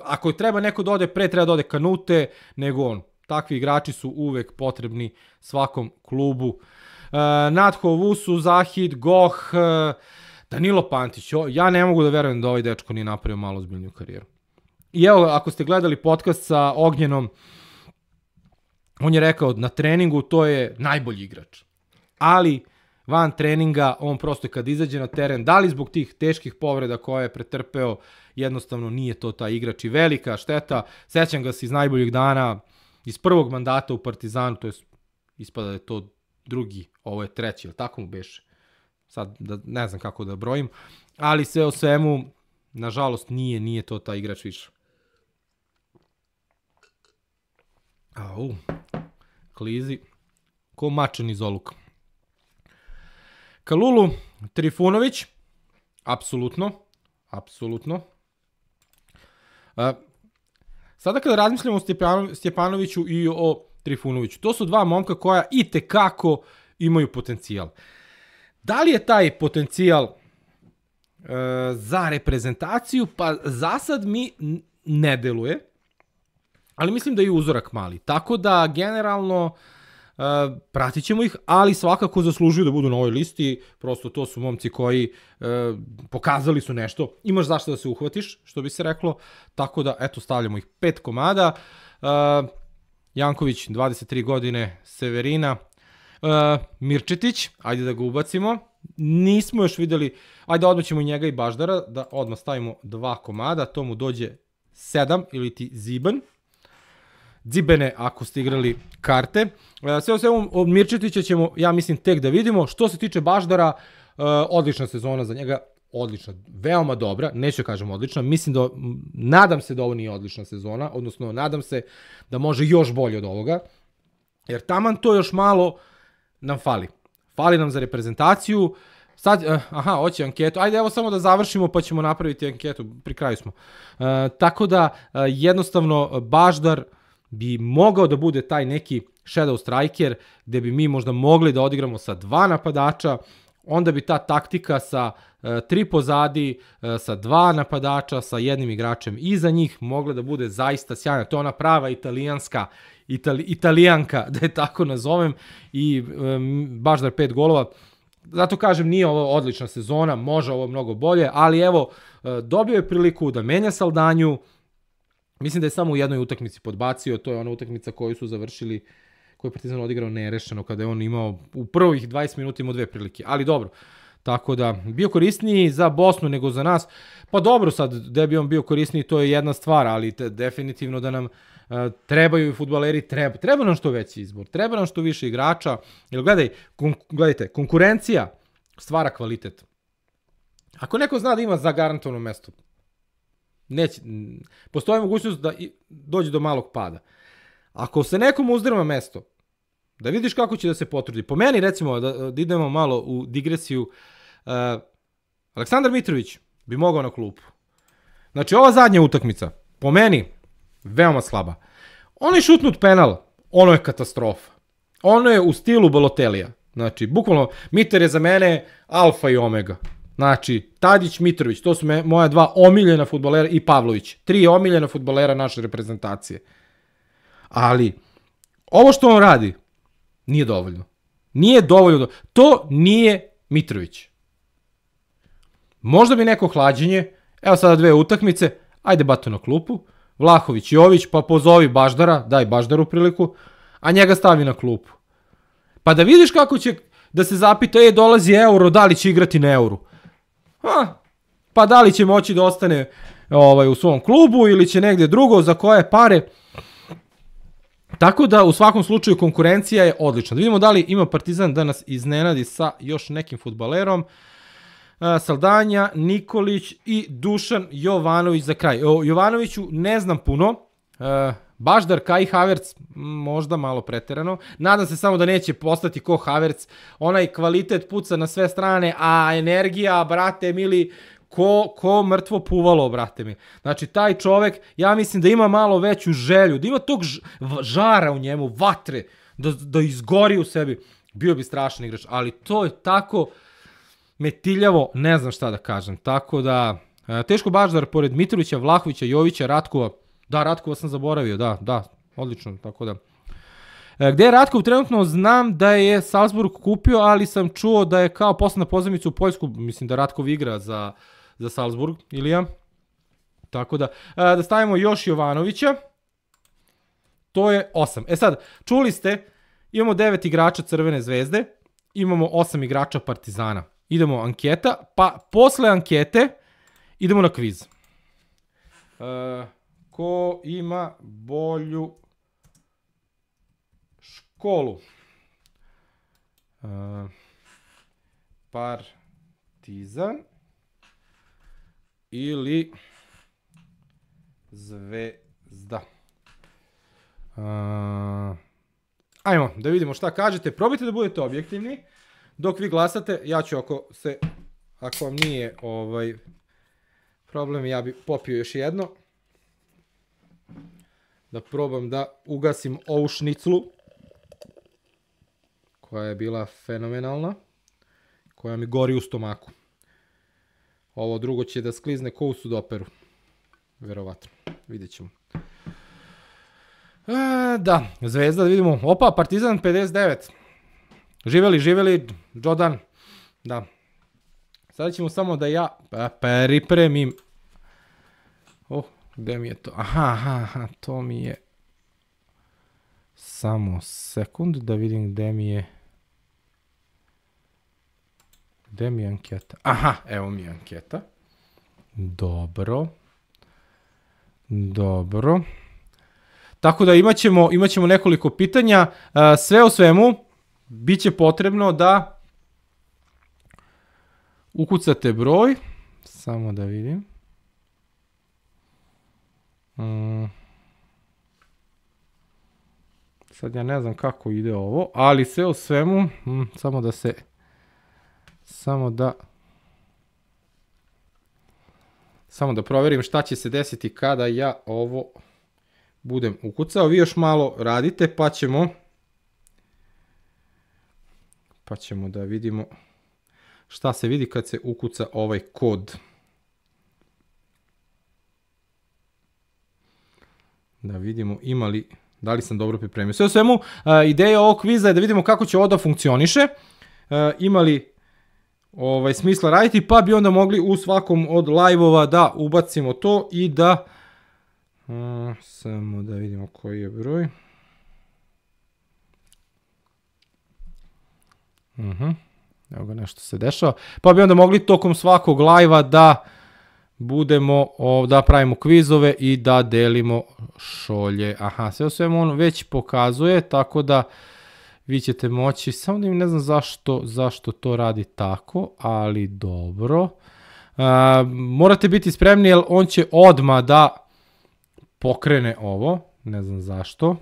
ako treba neko da ode pre, treba da ode kanute, nego on. Takvi igrači su uvek potrebni svakom klubu. Uh, Nadho Vusu, Zahid, Goh, uh, Danilo Pantić. Ja ne mogu da verujem da ovaj dečko nije napravio malo zbiljnju karijeru. I evo, ako ste gledali podcast sa Ognjenom, on je rekao na treningu to je najbolji igrač. Ali van treninga, on prosto kad izađe na teren, da li zbog tih teških povreda koje je pretrpeo, jednostavno nije to taj igrač i velika šteta. Sećam ga se iz najboljih dana, iz prvog mandata u Partizanu, to je ispada da je to drugi, ovo je treći, ili tako mu beše? Sad da, ne znam kako da brojim, ali sve o svemu, nažalost nije, nije to taj igrač više. Au, klizi, ko mačan iz oluka. Kalulu Trifunović, apsolutno, apsolutno. Sada kada razmišljamo o Stjepano, Stjepanoviću i o Trifunoviću, to su dva momka koja i te kako imaju potencijal. Da li je taj potencijal e, za reprezentaciju? Pa za sad mi ne deluje, ali mislim da je uzorak mali. Tako da generalno Uh, pratit ćemo ih, ali svakako zaslužuju da budu na ovoj listi, prosto to su momci koji uh, pokazali su nešto, imaš zašto da se uhvatiš, što bi se reklo, tako da, eto, stavljamo ih pet komada, uh, Janković, 23 godine, Severina, uh, Mirčetić, ajde da ga ubacimo, nismo još videli, ajde odmah ćemo njega i Baždara, da odmah stavimo dva komada, to mu dođe 7 ili ti Ziban, Dzibene ako ste igrali karte. E, sve o svemu od Mirčetića ćemo, ja mislim, tek da vidimo. Što se tiče Baždara, e, odlična sezona za njega, odlična, veoma dobra, neću da kažem odlična, mislim da, nadam se da ovo nije odlična sezona, odnosno nadam se da može još bolje od ovoga, jer taman to još malo nam fali. Fali nam za reprezentaciju, Sad, uh, aha, hoće anketu. Ajde, evo samo da završimo pa ćemo napraviti anketu, pri kraju smo. Uh, tako da, uh, jednostavno, Baždar, uh, bi mogao da bude taj neki shadow striker gde bi mi možda mogli da odigramo sa dva napadača, onda bi ta taktika sa e, tri pozadi, e, sa dva napadača, sa jednim igračem iza njih mogla da bude zaista sjajna. To je ona prava italijanska itali, italijanka, da je tako nazovem, i e, baš da pet golova. Zato kažem, nije ovo odlična sezona, može ovo mnogo bolje, ali evo, e, dobio je priliku da menja Saldanju, Mislim da je samo u jednoj utakmici podbacio, to je ona utakmica koju su završili, koju je Partizan odigrao nerešeno, kada je on imao u prvih 20 minuta imao dve prilike. Ali dobro, tako da bio korisniji za Bosnu nego za nas. Pa dobro sad, da bi on bio korisniji, to je jedna stvar, ali te, definitivno da nam uh, trebaju i futbaleri, treba, treba nam što veći izbor, treba nam što više igrača, jer gledaj, kon, gledajte, konkurencija stvara kvalitet. Ako neko zna da ima zagarantovano mesto, Neće, postoji mogućnost da dođe do malog pada. Ako se nekom uzdrma mesto, da vidiš kako će da se potrudi. Po meni, recimo, da, da idemo malo u digresiju, uh, Aleksandar Mitrović bi mogao na klupu. Znači, ova zadnja utakmica, po meni, veoma slaba. On je šutnut penal, ono je katastrofa. Ono je u stilu Balotelija. Znači, bukvalno, Mitar je za mene alfa i omega. Znači, Tadić, Mitrović, to su me, moja dva omiljena futbolera i Pavlović. Tri omiljena futbolera naše reprezentacije. Ali, ovo što on radi, nije dovoljno. Nije dovoljno. To nije Mitrović. Možda bi neko hlađenje, evo sada dve utakmice, ajde bato na klupu, Vlahović Jović, pa pozovi Baždara, daj Baždaru priliku, a njega stavi na klupu. Pa da vidiš kako će da se zapita, e, dolazi euro, da li će igrati na euru ha, pa da li će moći da ostane ovaj, u svom klubu ili će negde drugo, za koje pare. Tako da u svakom slučaju konkurencija je odlična. Da vidimo da li ima Partizan da nas iznenadi sa još nekim futbalerom. Saldanja, Nikolić i Dušan Jovanović za kraj. O Jovanoviću ne znam puno, Baždar Kai Havertz, možda malo preterano. Nadam se samo da neće postati ko Havertz. Onaj kvalitet puca na sve strane, a energija, brate mili, ko, ko mrtvo puvalo, brate mi. Znači, taj čovek, ja mislim da ima malo veću želju, da ima tog žara u njemu, vatre, da, da izgori u sebi. Bio bi strašan igrač, ali to je tako metiljavo, ne znam šta da kažem. Tako da, e, teško Baždar, pored Mitrovića, Vlahovića, Jovića, Ratkova, Da, Ratkova sam zaboravio, da, da, odlično, tako da. E, gde je Ratkov trenutno znam da je Salzburg kupio, ali sam čuo da je kao posle na pozemicu u Poljsku, mislim da Ratkov igra za, za Salzburg, Ilija. Tako da, e, da stavimo još Jovanovića. To je 8. E sad, čuli ste, imamo 9 igrača Crvene zvezde, imamo 8 igrača Partizana. Idemo anketa, pa posle ankete idemo na kviz. Uh, ko ima bolju školu? Uh, partizan ili zvezda? Uh, ajmo, da vidimo šta kažete. Probajte da budete objektivni. Dok vi glasate, ja ću ako se, ako vam nije ovaj problem, ja bi popio još jedno da probam da ugasim ovu šniclu koja je bila fenomenalna koja mi gori u stomaku ovo drugo će da sklizne ko u sudoperu. Verovatno, vidjet ćemo. E, da, zvezda da vidimo. Opa, Partizan 59 živeli, živeli Jodan da. Sada ćemo samo da ja pripremim. Oh, Gde mi je to? Aha, aha, aha, to mi je... Samo sekund da vidim gde mi je... Gde mi je anketa? Aha, evo mi je anketa. Dobro. Dobro. Tako da imaćemo, imaćemo nekoliko pitanja. Sve o svemu, bit će potrebno da ukucate broj. Samo da vidim. Mm. Sad ja ne znam kako ide ovo, ali sve o svemu, mm, samo da se, samo da, samo da proverim šta će se desiti kada ja ovo budem ukucao. Vi još malo radite pa ćemo, pa ćemo da vidimo šta se vidi kad se ukuca ovaj kod. Da vidimo ima li, da li sam dobro pripremio. Sve u svemu, uh, ideja ovog kviza je da vidimo kako će ovo da funkcioniše. Uh, ima li ovaj, smisla raditi, pa bi onda mogli u svakom od live-ova da ubacimo to i da... Uh, samo da vidimo koji je broj. Uh mhm. -huh. Evo ga nešto se dešava. Pa bi onda mogli tokom svakog live-a da budemo o, da pravimo kvizove i da delimo šolje. Aha, sve o svemu on već pokazuje, tako da vi ćete moći, samo da im ne znam zašto, zašto to radi tako, ali dobro. A, morate biti spremni jer on će odma da pokrene ovo, ne znam zašto,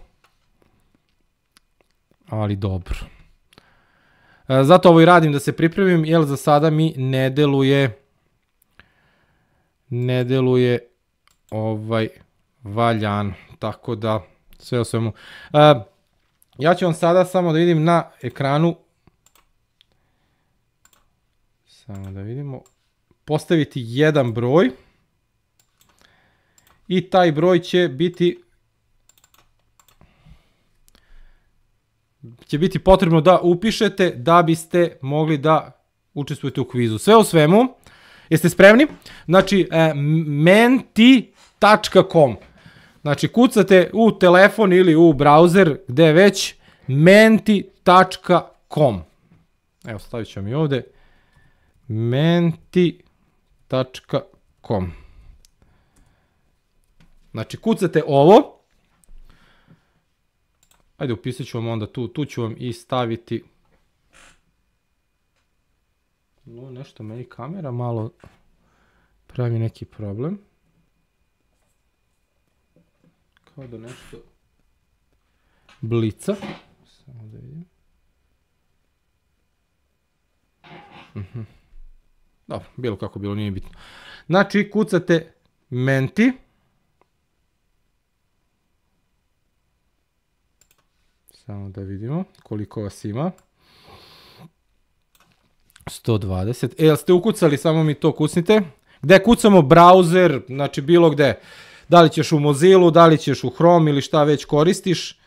ali dobro. A, zato ovo i radim da se pripremim, jer za sada mi ne deluje ne deluje ovaj valjan, tako da sve o svemu. Ja ću vam sada samo da vidim na ekranu samo da vidimo postaviti jedan broj i taj broj će biti će biti potrebno da upišete da biste mogli da učestvujete u kvizu. Sve o svemu, Jeste spremni? Znači, e, menti.com. Znači, kucate u telefon ili u brauzer, gde već, menti.com. Evo, stavit ću vam i ovde. menti.com. Znači, kucate ovo. Ajde, upisat ću vam onda tu, tu ću vam i staviti No, nešto meni kamera malo pravi neki problem. Kao da nešto blica. Samo da vidim. Mhm. Dobro, bilo kako bilo, nije bitno. Znači, kucate menti. Samo da vidimo koliko vas ima. 120. E, jel ste ukucali, samo mi to kucnite. Gde kucamo browser, znači bilo gde. Da li ćeš u Mozilla, da li ćeš u Chrome ili šta već koristiš.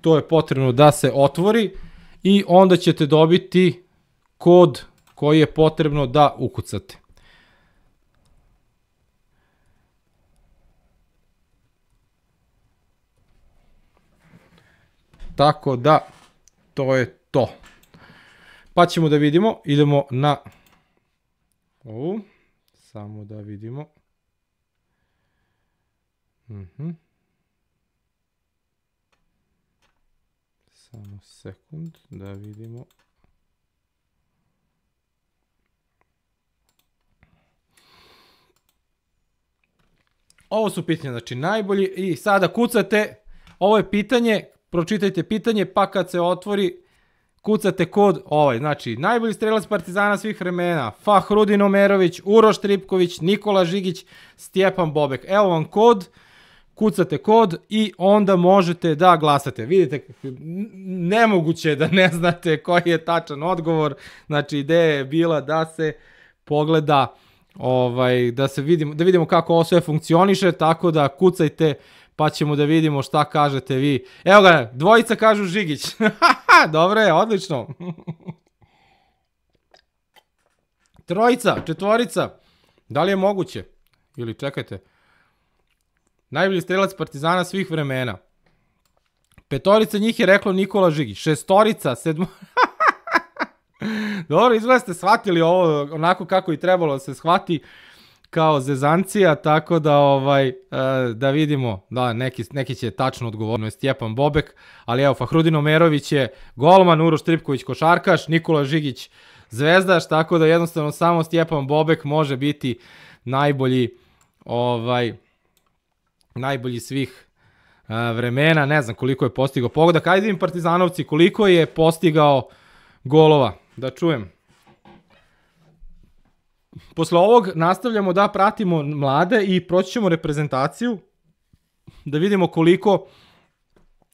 To je potrebno da se otvori i onda ćete dobiti kod koji je potrebno da ukucate. Tako da, to je to. Pa ćemo da vidimo, idemo na ovu, samo da vidimo. Mhm. Samo sekund da vidimo. Ovo su pitanja, znači najbolji i sada kucate, ovo je pitanje, pročitajte pitanje, pa kad se otvori, kucate kod ovaj, znači najbolji strelac Partizana svih vremena, Fahrudin Omerović, Uroš Tripković, Nikola Žigić, Stjepan Bobek. Evo vam kod, kucate kod i onda možete da glasate. Vidite, nemoguće da ne znate koji je tačan odgovor. Znači, ideja je bila da se pogleda ovaj, da se vidimo, da vidimo kako ovo sve funkcioniše, tako da kucajte pa ćemo da vidimo šta kažete vi. Evo ga, dvojica kažu Žigić. Dobro je, odlično. Trojica, četvorica. Da li je moguće? Ili čekajte. Najbolji strelac Partizana svih vremena. Petorica njih je reklo Nikola Žigić. Šestorica, sedmo... Dobro, izgleda ste shvatili ovo onako kako i trebalo da se shvati kao zezancija, tako da ovaj e, da vidimo, da neki, neki će tačno odgovorno je Stjepan Bobek, ali evo Fahrudin Omerović je golman, Uroš Tripković košarkaš, Nikola Žigić zvezdaš, tako da jednostavno samo Stjepan Bobek može biti najbolji ovaj najbolji svih a, vremena, ne znam koliko je postigao pogodak. Ajde im Partizanovci, koliko je postigao golova, da čujem. Posle ovog nastavljamo da pratimo mlade i proći ćemo reprezentaciju, da vidimo koliko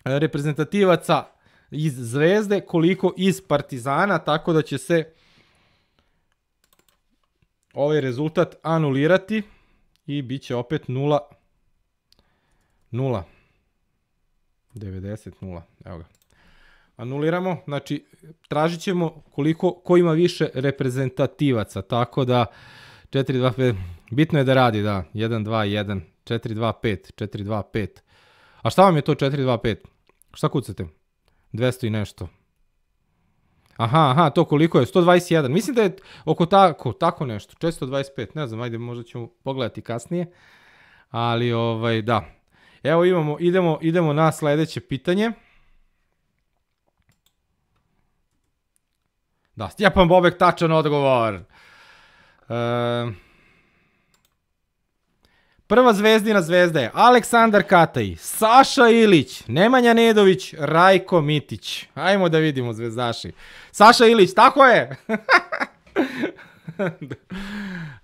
reprezentativaca iz Zvezde, koliko iz Partizana, tako da će se ovaj rezultat anulirati i bit će opet 0 0. 90, 0. Evo ga. Anuliramo, znači tražit ćemo koliko, ko ima više reprezentativaca, tako da 4, 2, 5, bitno je da radi, da, 1, 2, 1, 4, 2, 5, 4, 2, 5. A šta vam je to 4, 2, 5? Šta kucate? 200 i nešto. Aha, aha, to koliko je? 121. Mislim da je oko tako, tako nešto. 425, ne znam, ajde, možda ćemo pogledati kasnije. Ali, ovaj, da, Evo imamo, idemo, idemo na sledeće pitanje. Da, Stjepan Bobek, tačan odgovor. E, prva zvezdina zvezda je Aleksandar Kataj, Saša Ilić, Nemanja Nedović, Rajko Mitić. Ajmo da vidimo zvezdaši. Saša Ilić, tako je!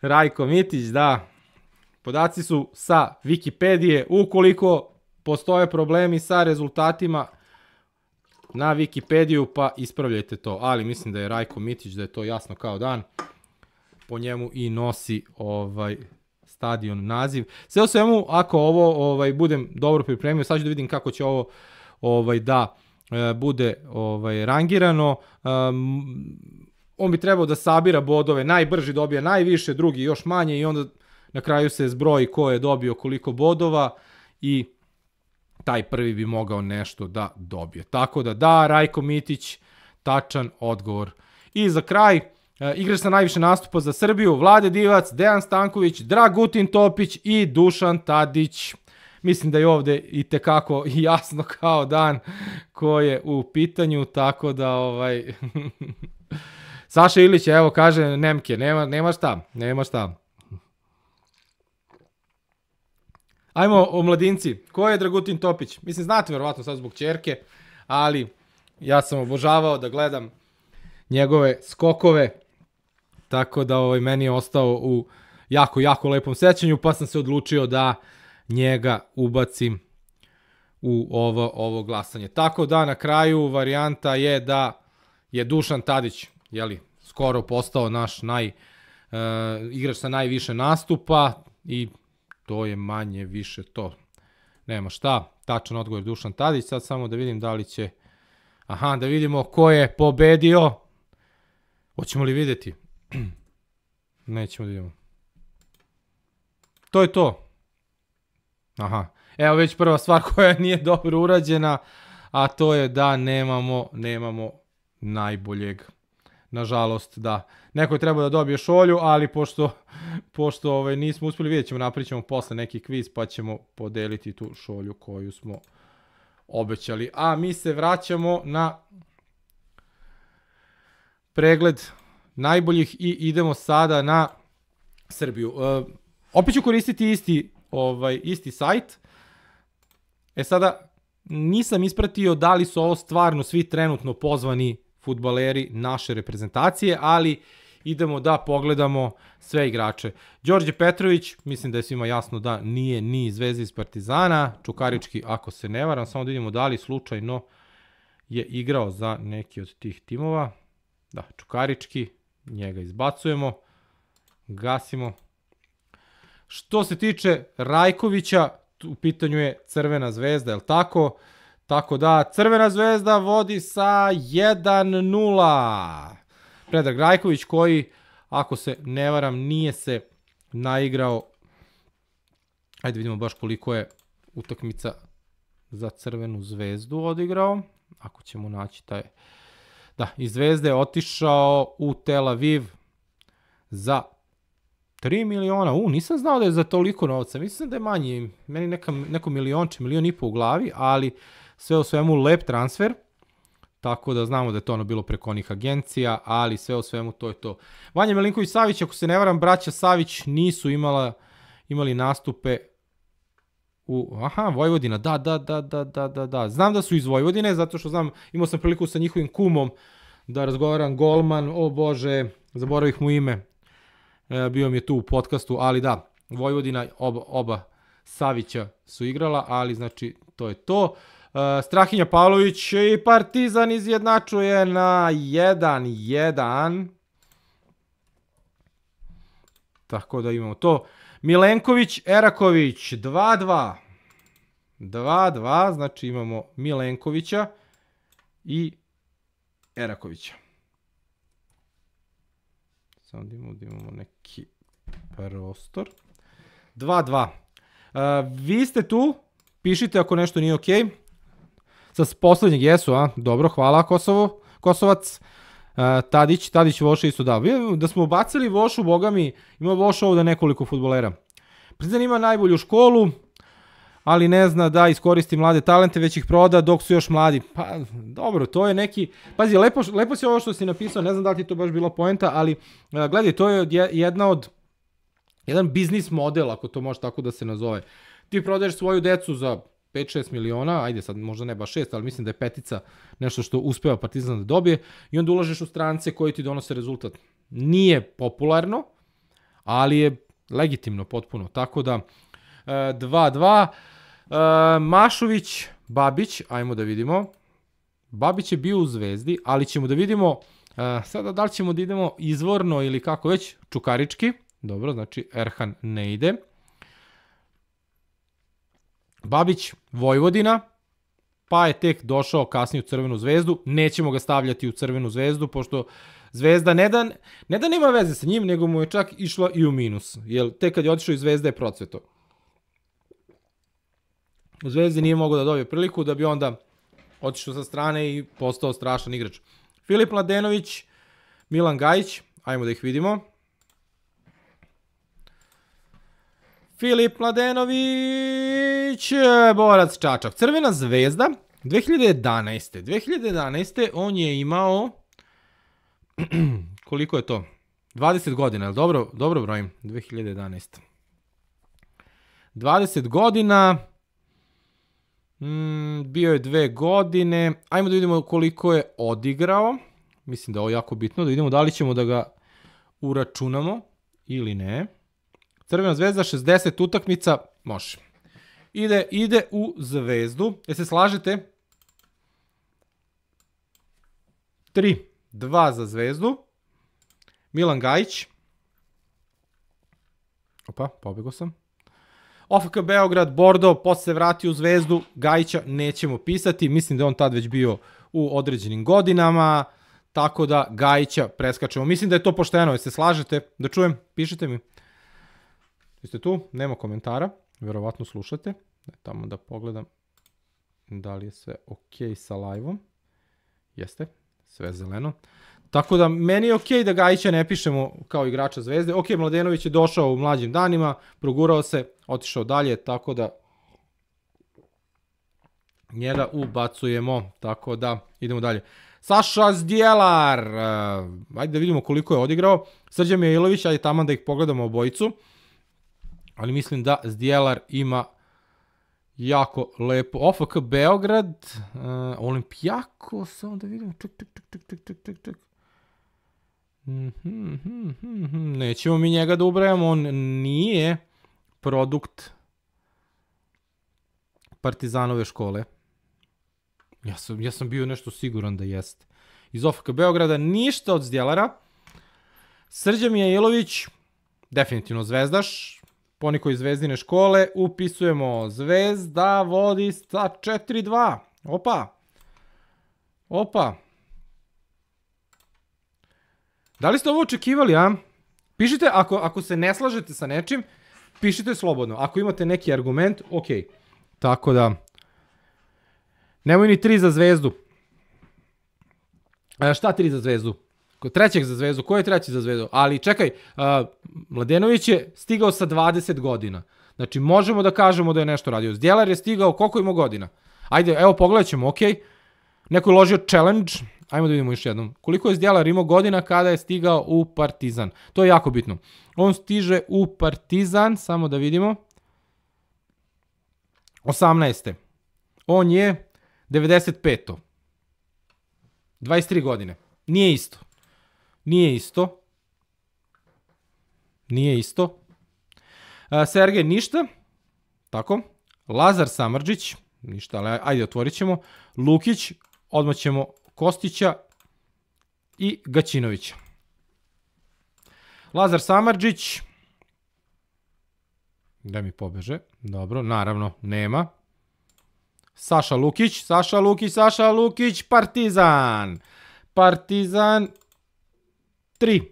Rajko Mitić, da. Podaci su sa Wikipedije. Ukoliko postoje problemi sa rezultatima na Wikipediju, pa ispravljajte to. Ali mislim da je Rajko Mitić, da je to jasno kao dan. Po njemu i nosi ovaj stadion naziv. Sve o svemu, ako ovo ovaj budem dobro pripremio, sad ću da vidim kako će ovo ovaj da e, bude ovaj rangirano. Um, on bi trebao da sabira bodove, najbrži dobija najviše, drugi još manje i onda na kraju se zbroji ko je dobio koliko bodova i taj prvi bi mogao nešto da dobije. Tako da da, Rajko Mitić, tačan odgovor. I za kraj, e, igrač sa najviše nastupa za Srbiju, Vlade Divac, Dejan Stanković, Dragutin Topić i Dušan Tadić. mislim da je ovde i tekako jasno kao dan ko je u pitanju, tako da ovaj... Saša Ilić, evo kaže Nemke, nema, nema šta, nema šta. Ajmo o mladinci. Ko je Dragutin Topić? Mislim, znate verovatno sad zbog čerke, ali ja sam obožavao da gledam njegove skokove, tako da ovaj, meni je ostao u jako, jako lepom sećanju, pa sam se odlučio da njega ubacim u ovo, ovo glasanje. Tako da na kraju varijanta je da je Dušan Tadić, jeli, skoro postao naš naj, uh, igrač sa najviše nastupa i to je manje više to. Nema šta, tačan odgovor Dušan Tadić, sad samo da vidim da li će, aha, da vidimo ko je pobedio. Hoćemo li videti? Nećemo da vidimo. To je to. Aha. Evo već prva stvar koja nije dobro urađena, a to je da nemamo, nemamo najboljeg. Nažalost, da. Neko je trebao da dobije šolju, ali pošto, pošto ovaj, nismo uspeli, vidjet ćemo, napravit ćemo posle neki kviz, pa ćemo podeliti tu šolju koju smo obećali. A mi se vraćamo na pregled najboljih i idemo sada na Srbiju. Uh, opet ću koristiti isti ovaj isti sajt. E sada nisam ispratio da li su ovo stvarno svi trenutno pozvani futbaleri naše reprezentacije, ali idemo da pogledamo sve igrače. Đorđe Petrović, mislim da je svima jasno da nije ni Zvezda iz Partizana, Čukarički ako se ne varam, samo da vidimo da li slučajno je igrao za neki od tih timova. Da, Čukarički, njega izbacujemo, gasimo, Što se tiče Rajkovića, u pitanju je Crvena zvezda, je li tako? Tako da, Crvena zvezda vodi sa 1-0. Predrag Rajković koji, ako se ne varam, nije se naigrao. Ajde vidimo baš koliko je utakmica za Crvenu zvezdu odigrao. Ako ćemo naći taj... Da, iz Zvezde je otišao u Tel Aviv za 3 miliona, u, nisam znao da je za toliko novca, mislim da je manji, meni neka, neko milionče, milion i po u glavi, ali sve u svemu lep transfer, tako da znamo da je to ono bilo preko onih agencija, ali sve u svemu to je to. Vanja Melinković Savić, ako se ne varam, braća Savić nisu imala, imali nastupe u, aha, Vojvodina, da, da, da, da, da, da, da. Znam da su iz Vojvodine, zato što znam, imao sam priliku sa njihovim kumom da razgovaram, Golman, o bože, zaboravih mu ime, E, bio mi je tu u podcastu, ali da, Vojvodina, oba, oba Savića su igrala, ali znači to je to. E, Strahinja Pavlović i Partizan izjednačuje na 1-1. Tako da imamo to. Milenković, Eraković, 2-2. 2-2, znači imamo Milenkovića i Erakovića. Samo da imamo, da neki prostor. 2-2. Uh, vi ste tu, pišite ako nešto nije okej. Okay. Sa poslednjeg jesu, a? Dobro, hvala Kosovo, Kosovac. Uh, Tadić, Tadić Voša isto da. Da smo bacili Vošu, boga mi, ima Voša ovde nekoliko futbolera. Prizan ima najbolju školu, ali ne zna da iskoristi mlade talente, već ih proda dok su još mladi. Pa, dobro, to je neki... Pazi, lepo, lepo si ovo što si napisao, ne znam da li ti to baš bilo poenta, ali gledaj, to je jedna od... Jedan biznis model, ako to može tako da se nazove. Ti prodaješ svoju decu za 5-6 miliona, ajde sad možda ne baš 6, ali mislim da je petica nešto što uspeva Partizan da dobije i onda ulažeš u strance koji ti donose rezultat. Nije popularno, ali je legitimno potpuno. Tako da 2-2. Uh, Mašović, Babić, ajmo da vidimo. Babić je bio u Zvezdi, ali ćemo da vidimo uh, sada da li ćemo da idemo izvorno ili kako već, Čukarički. Dobro, znači Erhan ne ide. Babić, Vojvodina, pa je tek došao kasnije u Crvenu zvezdu. Nećemo ga stavljati u Crvenu zvezdu, pošto Zvezda ne da, ne da nema veze sa njim, nego mu je čak išla i u minus. Jer tek kad je otišao iz Zvezde je procveto u Zvezdi nije mogao da dobije priliku da bi onda otišao sa strane i postao strašan igrač. Filip Mladenović, Milan Gajić, ajmo da ih vidimo. Filip Mladenović, borac Čačak. Crvena zvezda, 2011. 2011. on je imao, koliko je to? 20 godina, je dobro, dobro brojim? 2011. 20 godina, mm, bio je dve godine, ajmo da vidimo koliko je odigrao, mislim da je ovo jako bitno, da vidimo da li ćemo da ga uračunamo ili ne. Crvena zvezda 60 utakmica, može. Ide, ide u zvezdu. E se slažete? 3, 2 za zvezdu. Milan Gajić. Opa, pobegao sam. OFK Beograd, Bordo, posle se vrati u zvezdu, Gajića nećemo pisati, mislim da on tad već bio u određenim godinama, tako da Gajića preskačemo. Mislim da je to pošteno, jeste slažete? Da čujem, pišite mi. Jeste tu? Nema komentara, verovatno slušate. Tamo da pogledam da li je sve ok sa live-om. Jeste, sve zeleno. Tako da meni je okej da Gajića ne pišemo kao igrača Zvezde. Ok, Mladenović je došao u mlađim danima, progurao se, otišao dalje, tako da njega ubacujemo, tako da idemo dalje. Saša Zdjelar, uh, ajde da vidimo koliko je odigrao. Srđan Mijailović, ajde tamo da ih pogledamo obojicu. Ali mislim da Zdjelar ima jako lepo. OFK Beograd, uh, Olimpijako, samo da vidimo, ček, ček, ček, ček, ček, ček, ček. Mm -hmm, mm -hmm. Nećemo mi njega da ubrajamo, on nije produkt Partizanove škole. Ja sam, ja sam bio nešto siguran da jeste. Iz OFK Beograda ništa od Zdjelara. Srđan Mijailović, definitivno zvezdaš, poniko iz zvezdine škole, upisujemo zvezda, vodi sa 4-2. Opa! Opa! Da li ste ovo očekivali, a? Pišite, ako, ako se ne slažete sa nečim, pišite slobodno. Ako imate neki argument, ok. Tako da, nemoj ni tri za zvezdu. A šta tri za zvezdu? Trećeg za zvezdu, ko je treći za zvezdu? Ali čekaj, uh, Mladenović je stigao sa 20 godina. Znači, možemo da kažemo da je nešto radio. Zdjelar je stigao, koliko ima godina? Ajde, evo, pogledat ćemo, ok. Neko je ložio challenge, Ajmo da vidimo još jednom. Koliko je Zdjelar imao godina kada je stigao u Partizan? To je jako bitno. On stiže u Partizan, samo da vidimo. 18. On je 95. 23 godine. Nije isto. Nije isto. Nije isto. Sergej ništa. Tako. Lazar Samrđić. Ništa, ali ajde otvorit ćemo. Lukić. Odmah ćemo Kostića i Gaćinovića. Lazar Samarđić, da mi pobeže, dobro, naravno, nema. Saša Lukić, Saša Lukić, Saša Lukić, Partizan. Partizan 3.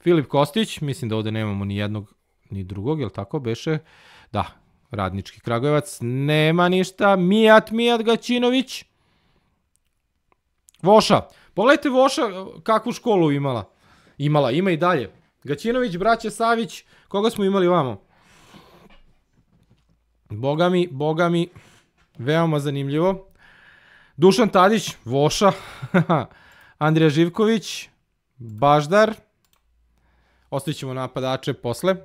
Filip Kostić, mislim da ovde nemamo ni jednog ni drugog, je li tako beše? Da, Radnički Kragujevac, nema ništa. Mijat, Mijat Gaćinović. Voša. Pogledajte Voša kakvu školu imala. Imala, ima i dalje. Gaćinović, braća Savić, koga smo imali vamo? Boga mi, boga mi, veoma zanimljivo. Dušan Tadić, Voša. Andrija Živković, Baždar. Ostavit ćemo napadače posle.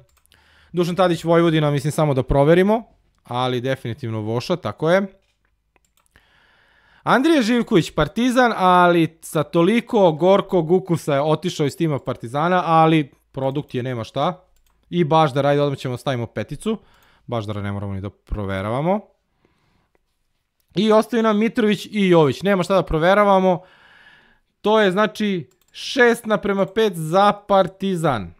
Dušan Tadić Vojvodina, mislim samo da proverimo, ali definitivno Voša, tako je. Andrija Živković Partizan, ali sa toliko gorkog ukusa je otišao iz tima Partizana, ali produkt je nema šta. I Baždar, ajde odmah ćemo stavimo peticu. Baždara ne moramo ni da proveravamo. I ostaje nam Mitrović i Jović. Nema šta da proveravamo. To je znači 6 naprema 5 za Partizan.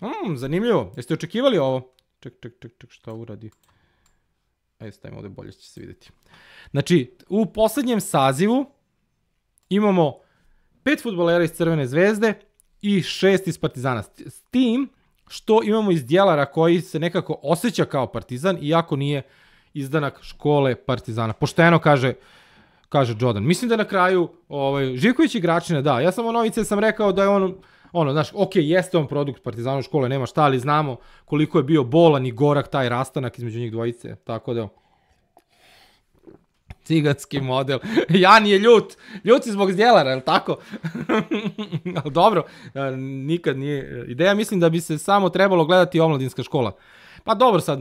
Hmm, zanimljivo. Jeste očekivali ovo? Ček, ček, ček, ček, šta uradi? Ajde, stavimo ovde bolje, će se videti. Znači, u poslednjem sazivu imamo pet futbolera iz Crvene zvezde i šest iz Partizana. S tim što imamo iz Djelara koji se nekako osjeća kao Partizan, iako nije izdanak škole Partizana. Pošteno kaže kaže Jordan. Mislim da na kraju ovaj, Živković igračina, da. Ja sam o Novice sam rekao da je on, ono, znaš, ok, jeste on produkt Partizanove škole, nema šta, ali znamo koliko je bio bolan i gorak taj rastanak između njih dvojice. Tako da, ciganski model. Jan je ljut. Ljut si zbog zdjelara, je li tako? Ali dobro, e, nikad nije. Ideja mislim da bi se samo trebalo gledati omladinska škola. Pa dobro sad,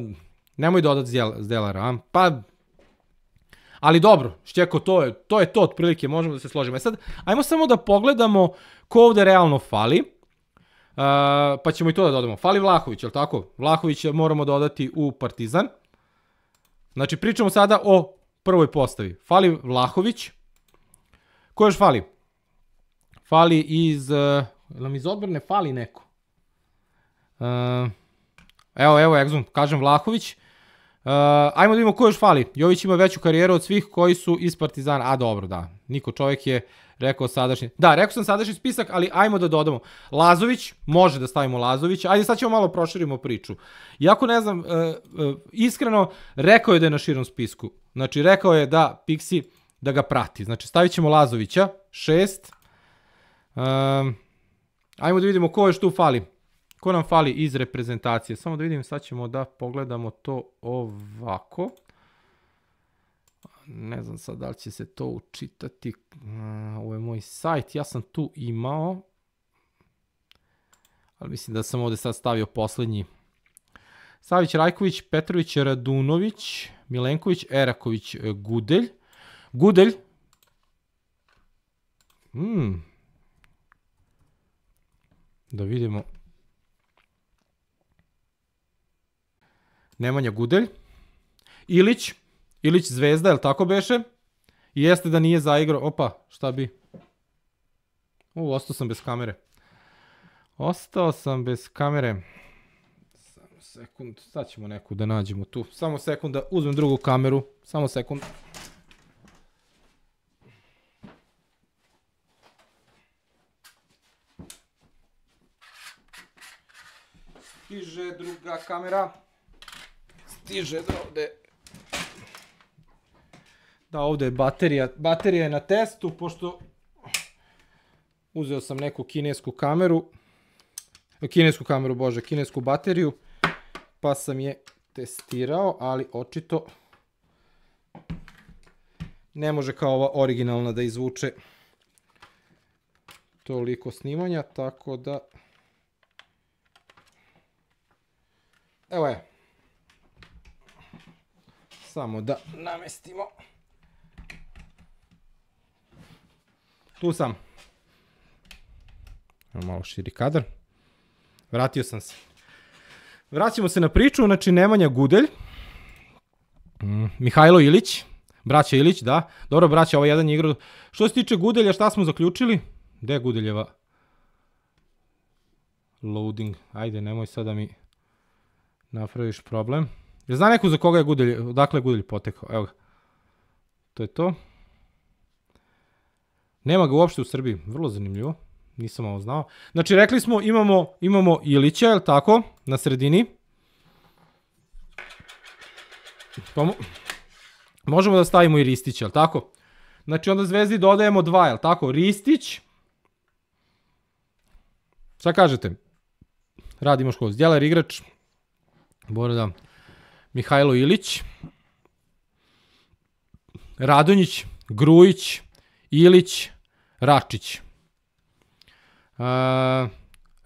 nemoj dodati zdjelara, a? Pa Ali dobro, Šćeko, to je to, je to otprilike, možemo da se složimo. E sad, ajmo samo da pogledamo ko ovde realno fali, uh, pa ćemo i to da dodamo. Fali Vlahović, je li tako? Vlahovića moramo dodati u Partizan. Znači, pričamo sada o prvoj postavi. Fali Vlahović. Ko još fali? Fali iz... Uh, nam iz odbrane fali neko. Uh, evo, evo, Exum, kažem Vlahović. Uh, ajmo da vidimo ko još fali. Jović ima veću karijeru od svih koji su iz Partizana. A dobro, da. Niko čovjek je rekao sadašnji. Da, rekao sam sadašnji spisak, ali ajmo da dodamo. Lazović, može da stavimo Lazović. Ajde sad ćemo malo proširimo priču. Iako ne znam, uh, uh, iskreno, rekao je da je na širom spisku. Znači, rekao je da Pixi da ga prati. Znači, stavit ćemo Lazovića, šest. Um, ajmo da vidimo ko još tu fali. Ko nam fali iz reprezentacije? Samo da vidim, sad ćemo da pogledamo to ovako. Ne znam sad da li će se to učitati. Ovo je moj sajt, ja sam tu imao. Ali mislim da sam ovde sad stavio poslednji. Savić Rajković, Petrović Radunović, Milenković, Eraković, Gudelj. Gudelj. Hmm. Da vidimo. Nemanja Gudelj, Ilić, Ilić Zvezda, je tako beše? Jeste da nije zaigrao, opa, šta bi? U, ostao sam bez kamere. Ostao sam bez kamere. Sekund, sad ćemo neku da nađemo tu. Samo sekund da uzmem drugu kameru. Samo sekund. Stiže druga kamera stiže da ovde da ovde je baterija, baterija je na testu, pošto uzeo sam neku kinesku kameru, kinesku kameru, bože, kinesku bateriju, pa sam je testirao, ali očito ne može kao ova originalna da izvuče toliko snimanja, tako da evo je, Samo da namestimo. Tu sam. Malo širi kadar. Vratio sam se. Vraćamo se na priču, znači Nemanja Gudelj, mm, Mihajlo Ilić, braća Ilić, da. Dobro, braća, ovo jedan igra. Što se tiče Gudelja, šta smo zaključili? Gde je Gudeljeva? Loading. Ajde, nemoj sad da mi napraviš problem. Je zna neko za koga je Gudelj, odakle je Gudelj potekao? Evo ga. To je to. Nema ga uopšte u Srbiji. Vrlo zanimljivo. Nisam ovo znao. Znači, rekli smo, imamo, imamo Ilića, je tako? Na sredini. Pa mo možemo da stavimo i Ristića, je tako? Znači, onda Zvezdi dodajemo dva, je tako? Ristić. Šta kažete? Radimo školu. Zdjelar igrač. Bora da Mihajlo Ilić, Radonjić, Grujić, Ilić, Račić. Uh,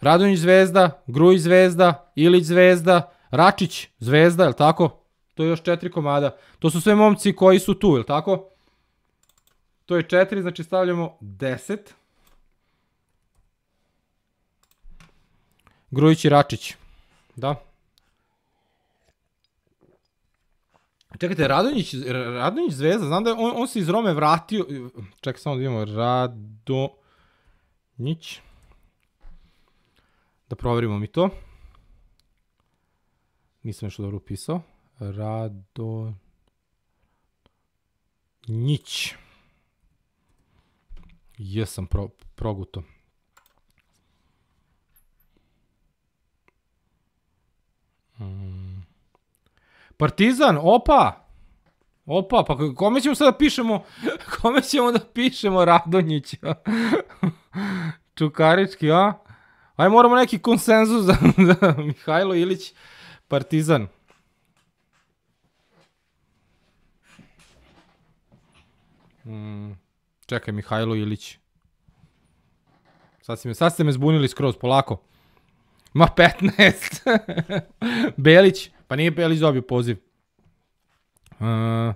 Radonjić zvezda, Grujić zvezda, Ilić zvezda, Račić zvezda, je li tako? To je još četiri komada. To su sve momci koji su tu, je li tako? To je četiri, znači stavljamo deset. Grujić i Račić. Da. Čekajte, Radonjić, Radonjić Zvezda, znam da je on, on se iz Rome vratio, čekaj samo da vidimo, Radonjić, da proverimo mi to. Nisam nešto dobro upisao. Radonjić. Jesam pro, proguto. Hmm. Partizan, opa! Opa, pa kome ćemo sada da pišemo, kome ćemo da pišemo Radonjića? Čukarički, a? Aj moramo neki konsenzus za, za Mihajlo Ilić, Partizan. Mm, čekaj, Mihajlo Ilić. Sad, si me, sad ste me zbunili skroz, polako. Ma 15. Belić, pa nije Belić dobio poziv. Uh,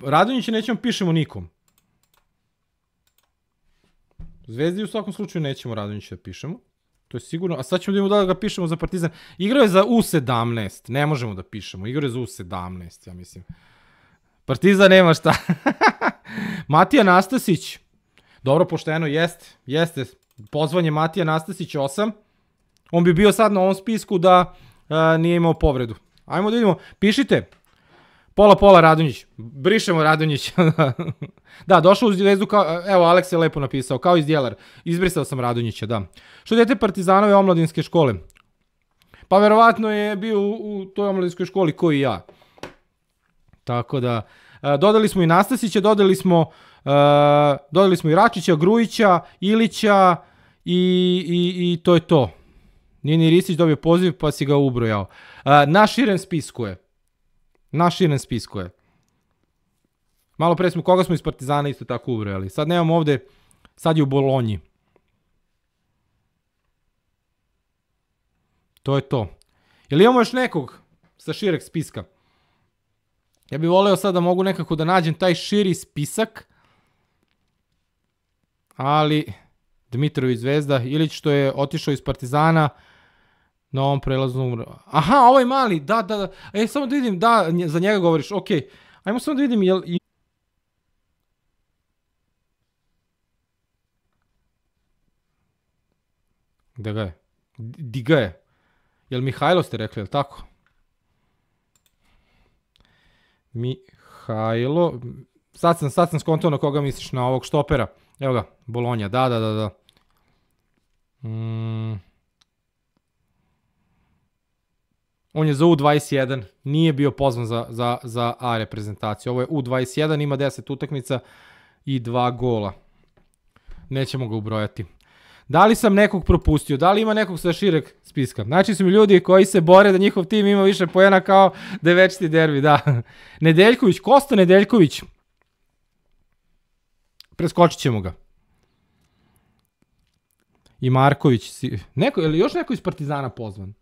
Radonjića nećemo pišemo nikom. Zvezdi u svakom slučaju nećemo Radonjića da pišemo. To je sigurno. A sad ćemo da imamo da ga pišemo za Partizan. Igrao je za U17. Ne možemo da pišemo. Igrao je za U17, ja mislim. Partizan nema šta. Matija Nastasić. Dobro, pošteno, jeste. Jeste. Pozvanje Matija Nastasić 8. On bi bio sad na ovom spisku da a, nije imao povredu. Ajmo da vidimo. Pišite. Pola pola Radonjić. Brišemo Radonjić. da, došao u zvezdu kao, evo Aleks je lepo napisao, kao iz Djelar. Izbrisao sam Radonjića, da. Što dete Partizanove omladinske škole? Pa verovatno je bio u, u toj omladinskoj školi koji ja. Tako da, dodali smo i Nastasića, dodali smo, uh, dodali smo i Račića, Grujića, Ilića i, i, i to je to. Nini Risić dobio poziv pa si ga ubrojao. Uh, na širem spisku je. Na širem spisku je. Malo pre smo, koga smo iz Partizana isto tako ubrojali. Sad nemamo ovde, sad je u Bolonji. To je to. Jel imamo još nekog sa šireg spiska? Ja bih voleo sad da mogu nekako da nađem taj širi spisak, ali Dmitrović Zvezda, Ilić što je otišao iz Partizana na ovom prelaznom... Aha, ovaj mali, da, da, da. E, samo da vidim, da, za njega govoriš, okej. Okay. Ajmo samo da vidim, jel... Gde ga je? Di ga je? Jel Mihajlo ste rekli, jel tako? Mihajlo, sad sam, sad sam skontao na koga misliš, na ovog štopera. Evo ga, Bolonja, da, da, da, da. Mm. On je za U21, nije bio pozvan za, za, za A reprezentaciju. Ovo je U21, ima 10 utakmica i 2 gola. Nećemo ga ubrojati. Da li sam nekog propustio? Da li ima nekog sa šireg spiska? Znači su mi ljudi koji se bore da njihov tim ima više pojena kao da je večiti derbi, da. Nedeljković, Kosta Nedeljković. Preskočit ćemo ga. I Marković. Neko, ili još neko iz Partizana pozvan?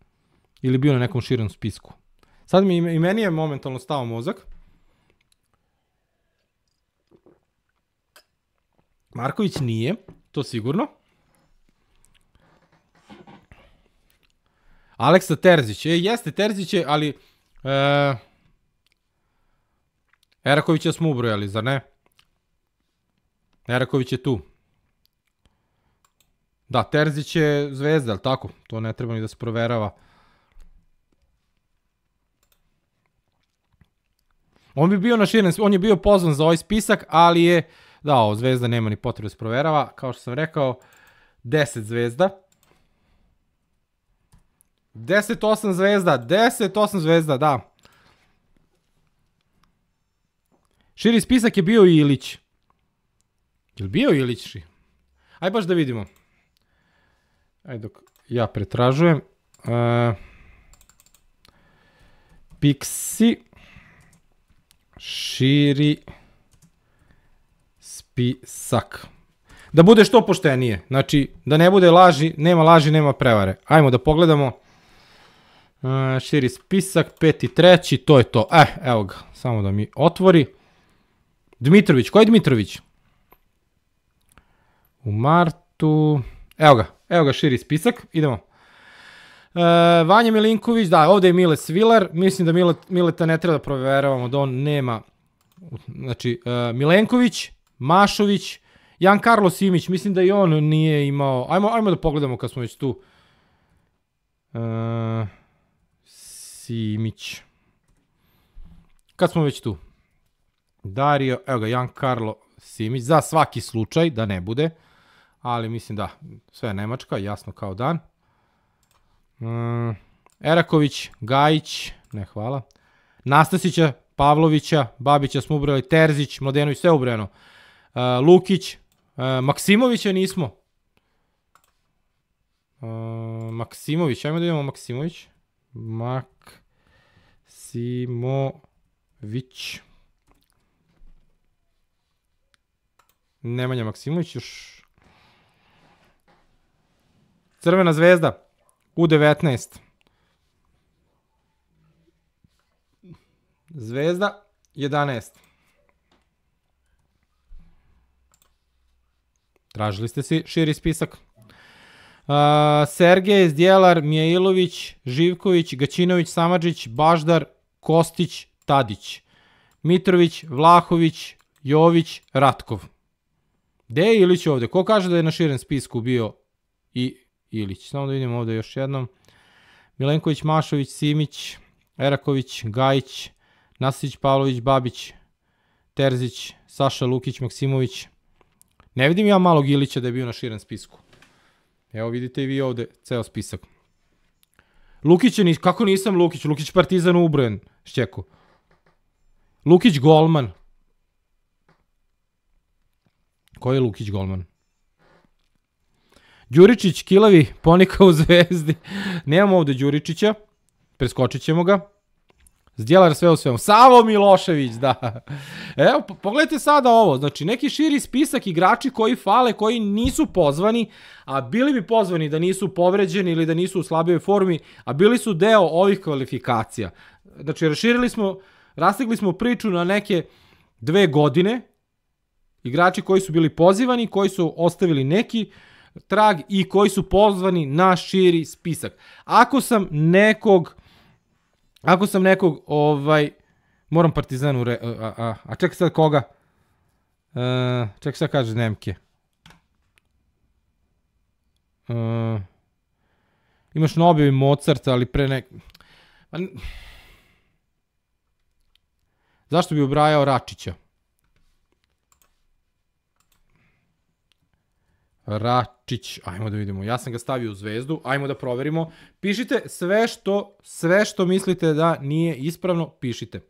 Ili bio na nekom širom spisku? Sad mi i meni je momentalno stao mozak. Marković nije, to sigurno. Aleksa Terzić, e, jeste Terzić je, ali e, Erakovića smo ubrojali, zar ne? Eraković je tu. Da, Terzić je zvezda, ali tako? To ne treba ni da se proverava. On bi bio na širen, on je bio pozvan za ovaj spisak, ali je, da, ovo, zvezda nema ni potrebe da proverava. Kao što sam rekao, 10 zvezda. 10-8 zvezda, 10-8 zvezda, da. Širi spisak je bio i Ilić. Li bio Ilić? Aj baš da vidimo. Ajde dok ja pretražujem. Uh, Pixi širi spisak. Da bude što poštenije. Znači, da ne bude laži, nema laži, nema prevare. Ajmo da pogledamo. Uh, širi spisak, peti, treći, to je to. Eh, evo ga, samo da mi otvori. Dmitrović, ko je Dmitrović? U martu, evo ga, evo ga širi spisak, idemo. Uh, Vanja Milinković, da, ovde je Mile Svilar, mislim da Mile, Mileta ne treba da proveravamo, da on nema, znači, uh, Milenković, Mašović, Jan Karlo Simić, mislim da i on nije imao, ajmo, ajmo da pogledamo kad smo već tu. Uh, Simić. Kad smo već tu. Dario, evo ga, Jan Karlo Simić, za svaki slučaj, da ne bude, ali mislim da, sve je Nemačka, jasno kao dan. Um, Eraković, Gajić, ne hvala. Nastasića, Pavlovića, Babića smo ubrali, Terzić, Mladenović, sve ubrano. Uh, Lukić, uh, Maksimovića nismo. Uh, Maksimović, ajmo da idemo Maksimović. Maksimović. Nemanja Maksimović još. Crvena zvezda. U19. Zvezda 11. Tražili ste si širi spisak. Uh, Sergej, Zdjelar, Mijailović, Živković, Gaćinović, Samadžić, Baždar, Kostić, Tadić. Mitrović, Vlahović, Jović, Ratkov. Gde je Ilić ovde? Ko kaže da je na širem spisku bio i Ilić? Samo da vidimo ovde još jednom. Milenković, Mašović, Simić, Eraković, Gajić, Nasić, Pavlović, Babić, Terzić, Saša Lukić, Maksimović. Ne vidim ja malog Ilića da je bio na širem spisku. Evo vidite i vi ovde ceo spisak. Lukić je, nis, kako nisam Lukić? Lukić Partizan ubrojen, šćeko. Lukić Golman. Ko je Lukić Golman? Đuričić, Kilavi, Ponika u zvezdi. Nemamo ovde Đuričića. Preskočit ćemo ga. Zdjelar sve u svemu. Savo Milošević, da. Evo, pogledajte sada ovo. Znači, neki širi spisak igrači koji fale, koji nisu pozvani, a bili bi pozvani da nisu povređeni ili da nisu u slabijoj formi, a bili su deo ovih kvalifikacija. Znači, raširili smo, rastegli smo priču na neke dve godine, igrači koji su bili pozivani, koji su ostavili neki trag i koji su pozvani na širi spisak. Ako sam nekog Ako sam nekog, ovaj, moram Partizanu, re, a, a, a čekaj sad koga? Uh, čekaj sad kaže Nemke. Uh, imaš Nobel i Mozart, ali pre nek... Pa, zašto bi ubrajao Račića? Račić, ajmo da vidimo. Ja sam ga stavio u zvezdu, ajmo da proverimo. Pišite sve što, sve što mislite da nije ispravno, pišite.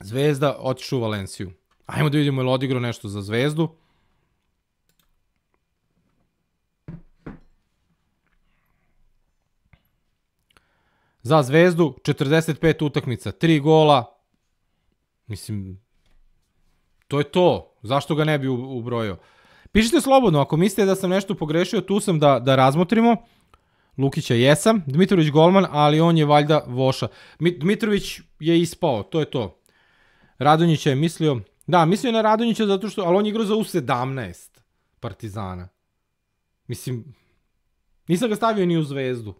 Zvezda otišu u Valenciju. Ajmo da vidimo je li odigrao nešto za zvezdu. Za zvezdu 45 utakmica, 3 gola. Mislim, to je to. Zašto ga ne bi ubrojio? Pišite slobodno, ako mislite da sam nešto pogrešio, tu sam da, da razmotrimo. Lukića jesam, Dmitrović golman, ali on je valjda voša. Dmitrović je ispao, to je to. Radonjić je mislio, da, mislio je na Radonjića zato što, ali on je igrao za U17 Partizana. Mislim, nisam ga stavio ni u zvezdu.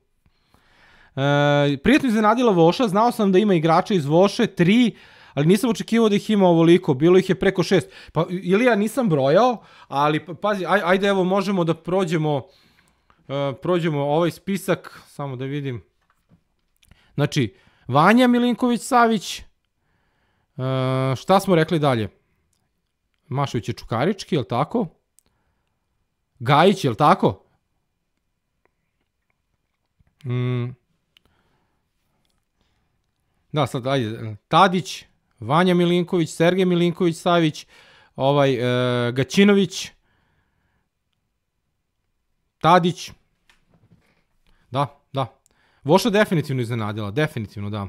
E, prijatno iznenadila Voša, znao sam da ima igrača iz Voše, tri, ali nisam očekivao da ih ima ovoliko, bilo ih je preko šest. Pa, ili ja nisam brojao, ali pazi, aj, ajde evo možemo da prođemo, uh, prođemo ovaj spisak, samo da vidim. Znači, Vanja Milinković-Savić, uh, šta smo rekli dalje? Mašović je Čukarički, je li tako? Gajić, je li tako? Mm. Da, sad, ajde, Tadić, Vanja Milinković, Sergej Milinković Savić, ovaj e, Gaćinović, Tadić. Da, da. Voša definitivno iznenadila, definitivno da.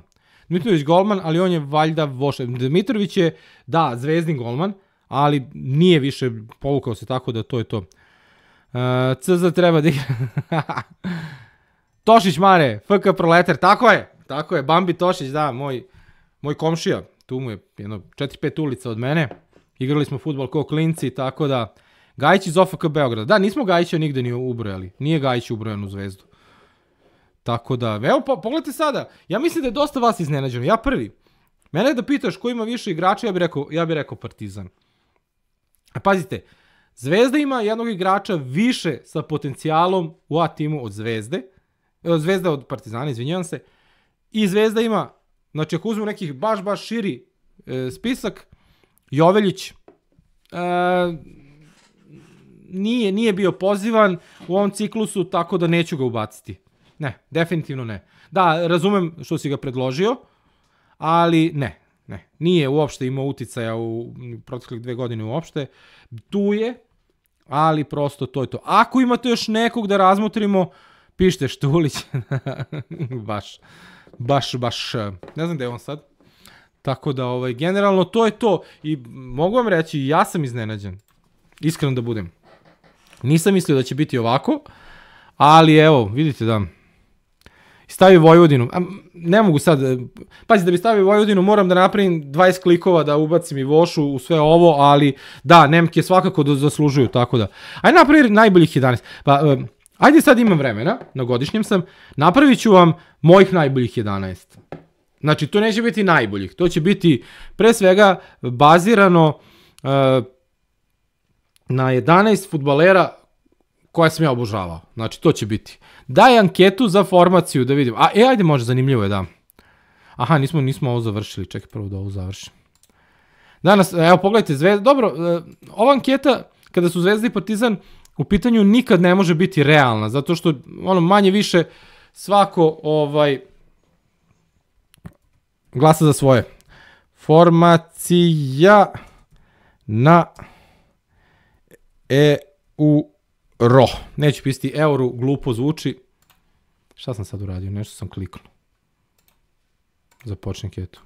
Dmitrović golman, ali on je valjda Voša. Dmitrović je, da, zvezdin golman, ali nije više povukao se tako da to je to. Uh, e, CZ treba da Tošić Mare, FK Proletar, tako je, tako je, Bambi Tošić, da, moj, moj komšija, tu mu je jedno 4-5 ulica od mene. Igrali smo futbol kao klinci, tako da Gajić iz OFK Beograda. Da, nismo Gajića nigde ni ubrojali. Nije Gajić ubrojan u zvezdu. Tako da, evo, po, pogledajte sada. Ja mislim da je dosta vas iznenađeno. Ja prvi. Mene da pitaš ko ima više igrača, ja bih rekao, ja bih rekao Partizan. A pazite, Zvezda ima jednog igrača više sa potencijalom u A timu od Zvezde. Zvezda od Partizana, izvinjavam se. I Zvezda ima Znači, ako uzmemo nekih baš, baš širi e, spisak, Joveljić e, nije, nije bio pozivan u ovom ciklusu, tako da neću ga ubaciti. Ne, definitivno ne. Da, razumem što si ga predložio, ali ne, ne. Nije uopšte imao uticaja u proteklih dve godine uopšte. Tu je, ali prosto to je to. Ako imate još nekog da razmotrimo, pišite Štulić. baš, baš, baš, ne znam gde je on sad. Tako da, ovaj, generalno, to je to. I mogu vam reći, ja sam iznenađen. Iskreno da budem. Nisam mislio da će biti ovako, ali evo, vidite da stavi Vojvodinu. A, ne mogu sad, e, pazi, da bi stavio Vojvodinu moram da napravim 20 klikova da ubacim i Vošu u sve ovo, ali da, Nemke svakako da zaslužuju, tako da. Ajde napravi najboljih 11. Pa, e, ajde sad imam vremena, na godišnjem sam, napravit ću vam mojih najboljih 11. Znači, to neće biti najboljih, to će biti pre svega bazirano uh, na 11 futbalera koje sam ja obožavao. Znači, to će biti. Daj anketu za formaciju da vidim. A, e, ajde, može, zanimljivo je, da. Aha, nismo, nismo ovo završili. Čekaj prvo da ovo završim. Danas, evo, pogledajte, Zvezda, dobro, e, ova anketa, kada su Zvezda i Partizan u pitanju, nikad ne može biti realna, zato što, ono, manje više, svako, ovaj, glasa za svoje. Formacija na euro. Neću pisati euro, glupo zvuči. Šta sam sad uradio? Nešto sam kliknuo. Započne ketu.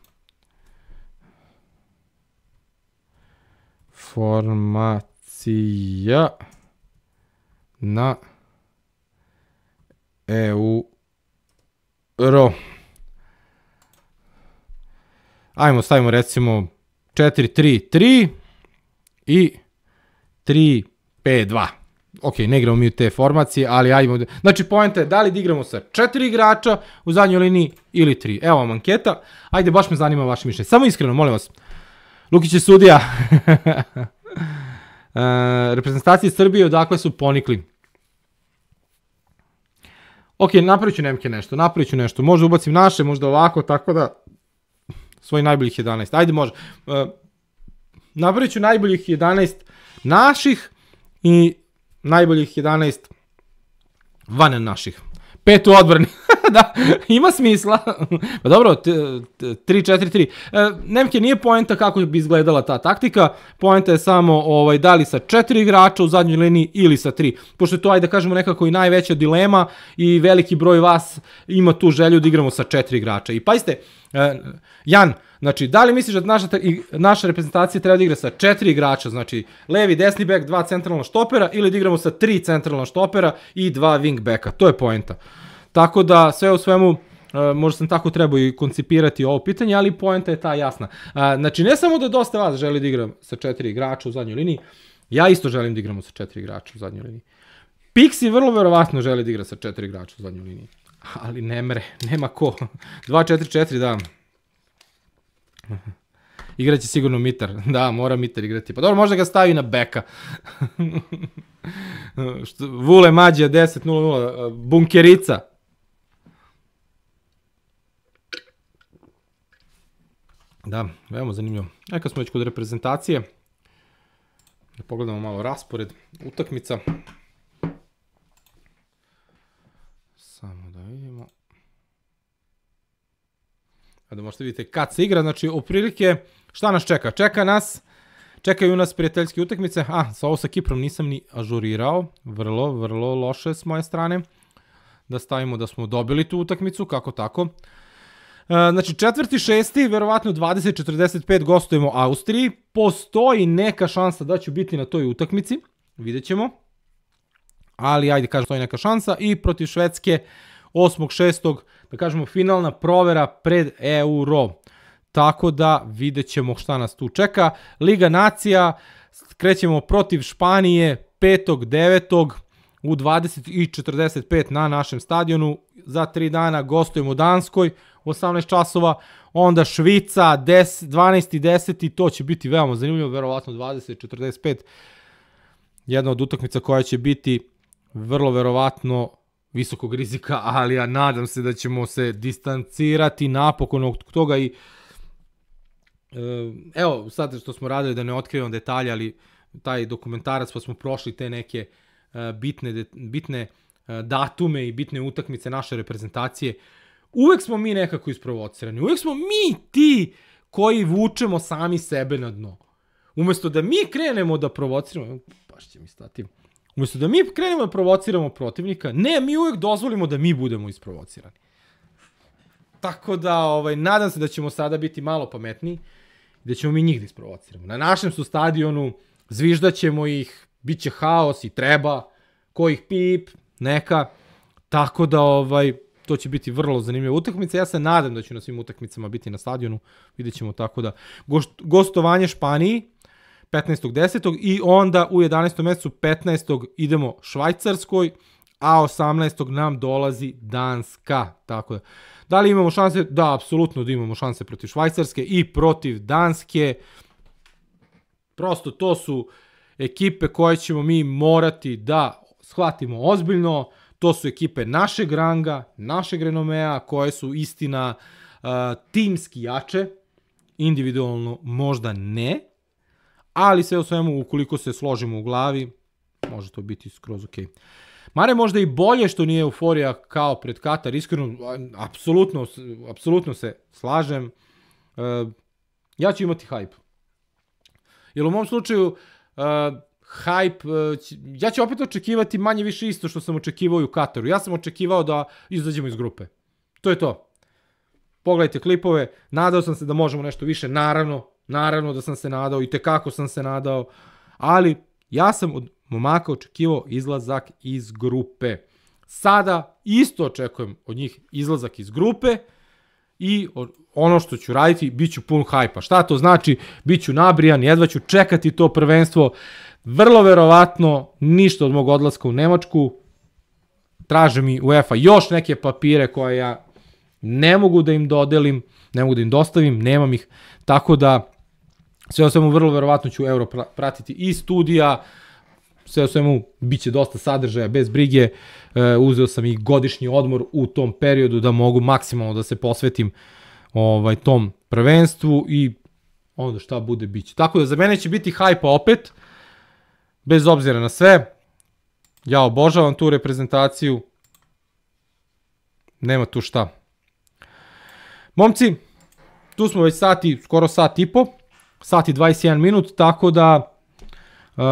Formacija na euro. Ajmo, stavimo recimo 4-3-3 i 3-5-2. Ok, ne igramo mi u te formacije, ali ajmo... Da... Znači, pojenta je da li da igramo sa četiri igrača u zadnjoj liniji ili tri. Evo vam anketa. Ajde, baš me zanima vaše mišljenje. Samo iskreno, molim vas. Lukić je sudija. e, reprezentacije Srbije odakle su ponikli. Ok, napravit ću Nemke nešto, napravit ću nešto. Možda ubacim naše, možda ovako, tako da svoj najboljih 11. Ajde, može. E, napravit ću najboljih 11 naših i najboljih 11 van naših. Pet u odbrani. da, ima smisla. pa dobro, 3-4-3. E, Nemke nije poenta kako bi izgledala ta taktika, poenta je samo ovaj, da li sa četiri igrača u zadnjoj liniji ili sa tri. Pošto je to, ajde da kažemo, nekako i najveća dilema i veliki broj vas ima tu želju da igramo sa četiri igrača. I pazite, e, Jan, Znači, da li misliš da naša, naša reprezentacija treba da igra sa četiri igrača, znači levi, desni bek, dva centralna štopera ili da igramo sa tri centralna štopera i dva wing beka? To je poenta. Tako da, sve u svemu, uh, možda sam tako trebao i koncipirati ovo pitanje, ali poenta je ta jasna. Uh, znači, ne samo da dosta vas želi da igra sa četiri igrača u zadnjoj liniji, ja isto želim da igramo sa četiri igrača u zadnjoj liniji. Pixi vrlo verovatno želi da igra sa četiri igrača u zadnjoj liniji. Ali ne mre, nema ko. 2-4-4, da. Igraće sigurno Mitar. Da, mora Mitar igrati. Pa dobro, možda ga stavi na beka. Vule Mađija 10-0-0. Bunkerica. Da, veoma zanimljivo. E, kad smo već kod reprezentacije, da pogledamo malo raspored utakmica. Samo da vidimo da možete vidite kad se igra, znači prilike šta nas čeka? Čeka nas, čekaju nas prijateljske utakmice, a sa ovo sa Kiprom nisam ni ažurirao, vrlo, vrlo loše s moje strane, da stavimo da smo dobili tu utakmicu, kako tako. E, znači četvrti, šesti, verovatno 20-45 gostujemo Austriji, postoji neka šansa da ću biti na toj utakmici, vidjet ćemo, ali ajde kažem, postoji neka šansa i protiv Švedske 8.6 da kažemo, finalna provera pred Euro. Tako da vidjet ćemo šta nas tu čeka. Liga nacija, krećemo protiv Španije 5.9. u 20.45 na našem stadionu. Za 3 dana gostujemo Danskoj 18 časova. Onda Švica 10, 12. 10. to će biti veoma zanimljivo, verovatno 20.45. Jedna od utakmica koja će biti vrlo verovatno visokog rizika, ali ja nadam se da ćemo se distancirati napokon od toga i e, evo sad što smo radili da ne otkrivamo detalje, ali taj dokumentarac pa smo prošli te neke e, bitne, bitne e, datume i bitne utakmice naše reprezentacije uvek smo mi nekako isprovocirani. Uvek smo mi ti koji vučemo sami sebe na dno. Umesto da mi krenemo da provociramo, baš će mi stati, umesto da mi krenemo da provociramo protivnika, ne, mi uvek dozvolimo da mi budemo isprovocirani. Tako da, ovaj, nadam se da ćemo sada biti malo pametniji i da ćemo mi njih da isprovociramo. Na našem su stadionu, zviždaćemo ih, bit će haos i treba, ko ih pip, neka. Tako da, ovaj, to će biti vrlo zanimljiva utakmica. Ja se nadam da ću na svim utakmicama biti na stadionu. Vidjet ćemo tako da. Gost, gostovanje Španiji, 15.10. i onda u 11. mesecu 15. idemo Švajcarskoj, a 18. nam dolazi Danska. Tako da. Da li imamo šanse? Da, apsolutno da imamo šanse protiv Švajcarske i protiv Danske. Prosto to su ekipe koje ćemo mi morati da shvatimo ozbiljno. To su ekipe našeg ranga, našeg renomea, koje su istina uh, timski jače, individualno možda ne, ali sve u svemu, ukoliko se složimo u glavi, može to biti skroz okej. Okay. Mare možda i bolje što nije euforija kao pred Katar, iskreno, apsolutno, apsolutno se slažem. Uh, ja ću imati hype. Jer u mom slučaju, uh, hype, uh, ja ću opet očekivati manje više isto što sam očekivao i u Kataru. Ja sam očekivao da izađemo iz grupe. To je to. Pogledajte klipove, nadao sam se da možemo nešto više, naravno, naravno da sam se nadao i tekako sam se nadao, ali ja sam od momaka očekivao izlazak iz grupe. Sada isto očekujem od njih izlazak iz grupe i ono što ću raditi, bit ću pun hajpa. Šta to znači? Biću nabrijan, jedva ću čekati to prvenstvo. Vrlo verovatno ništa od mog odlaska u Nemačku. Traže mi UEFA još neke papire koje ja ne mogu da im dodelim, ne mogu da im dostavim, nemam ih. Tako da sve o svemu vrlo verovatno ću Euro pratiti i studija, sve o svemu biće dosta sadržaja bez brige. E, uzeo sam i godišnji odmor u tom periodu da mogu maksimalno da se posvetim ovaj tom prvenstvu i onda šta bude biće. Tako da za mene će biti hajpa opet, bez obzira na sve. Ja obožavam tu reprezentaciju. Nema tu šta. Momci, tu smo već sati, skoro sat i po, sat i 21 minut, tako da uh,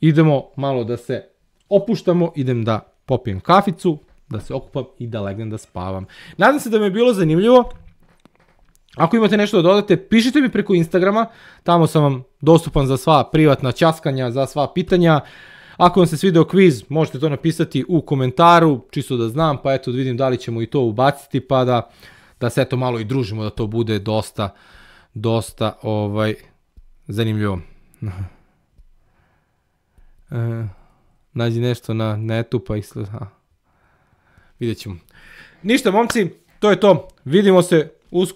idemo malo da se opuštamo, idem da popijem kaficu, da se okupam i da legnem da spavam. Nadam se da mi je bilo zanimljivo. Ako imate nešto da dodate, pišite mi preko Instagrama, tamo sam vam dostupan za sva privatna časkanja, za sva pitanja. Ako vam se svideo kviz, možete to napisati u komentaru, čisto da znam, pa eto da vidim da li ćemo i to ubaciti, pa da, da se eto malo i družimo, da to bude dosta, dosta ovaj, zanimljivo. E, nađi nešto na netu pa isle... Ha. Vidjet ćemo. Ništa, momci, to je to. Vidimo se uskoro.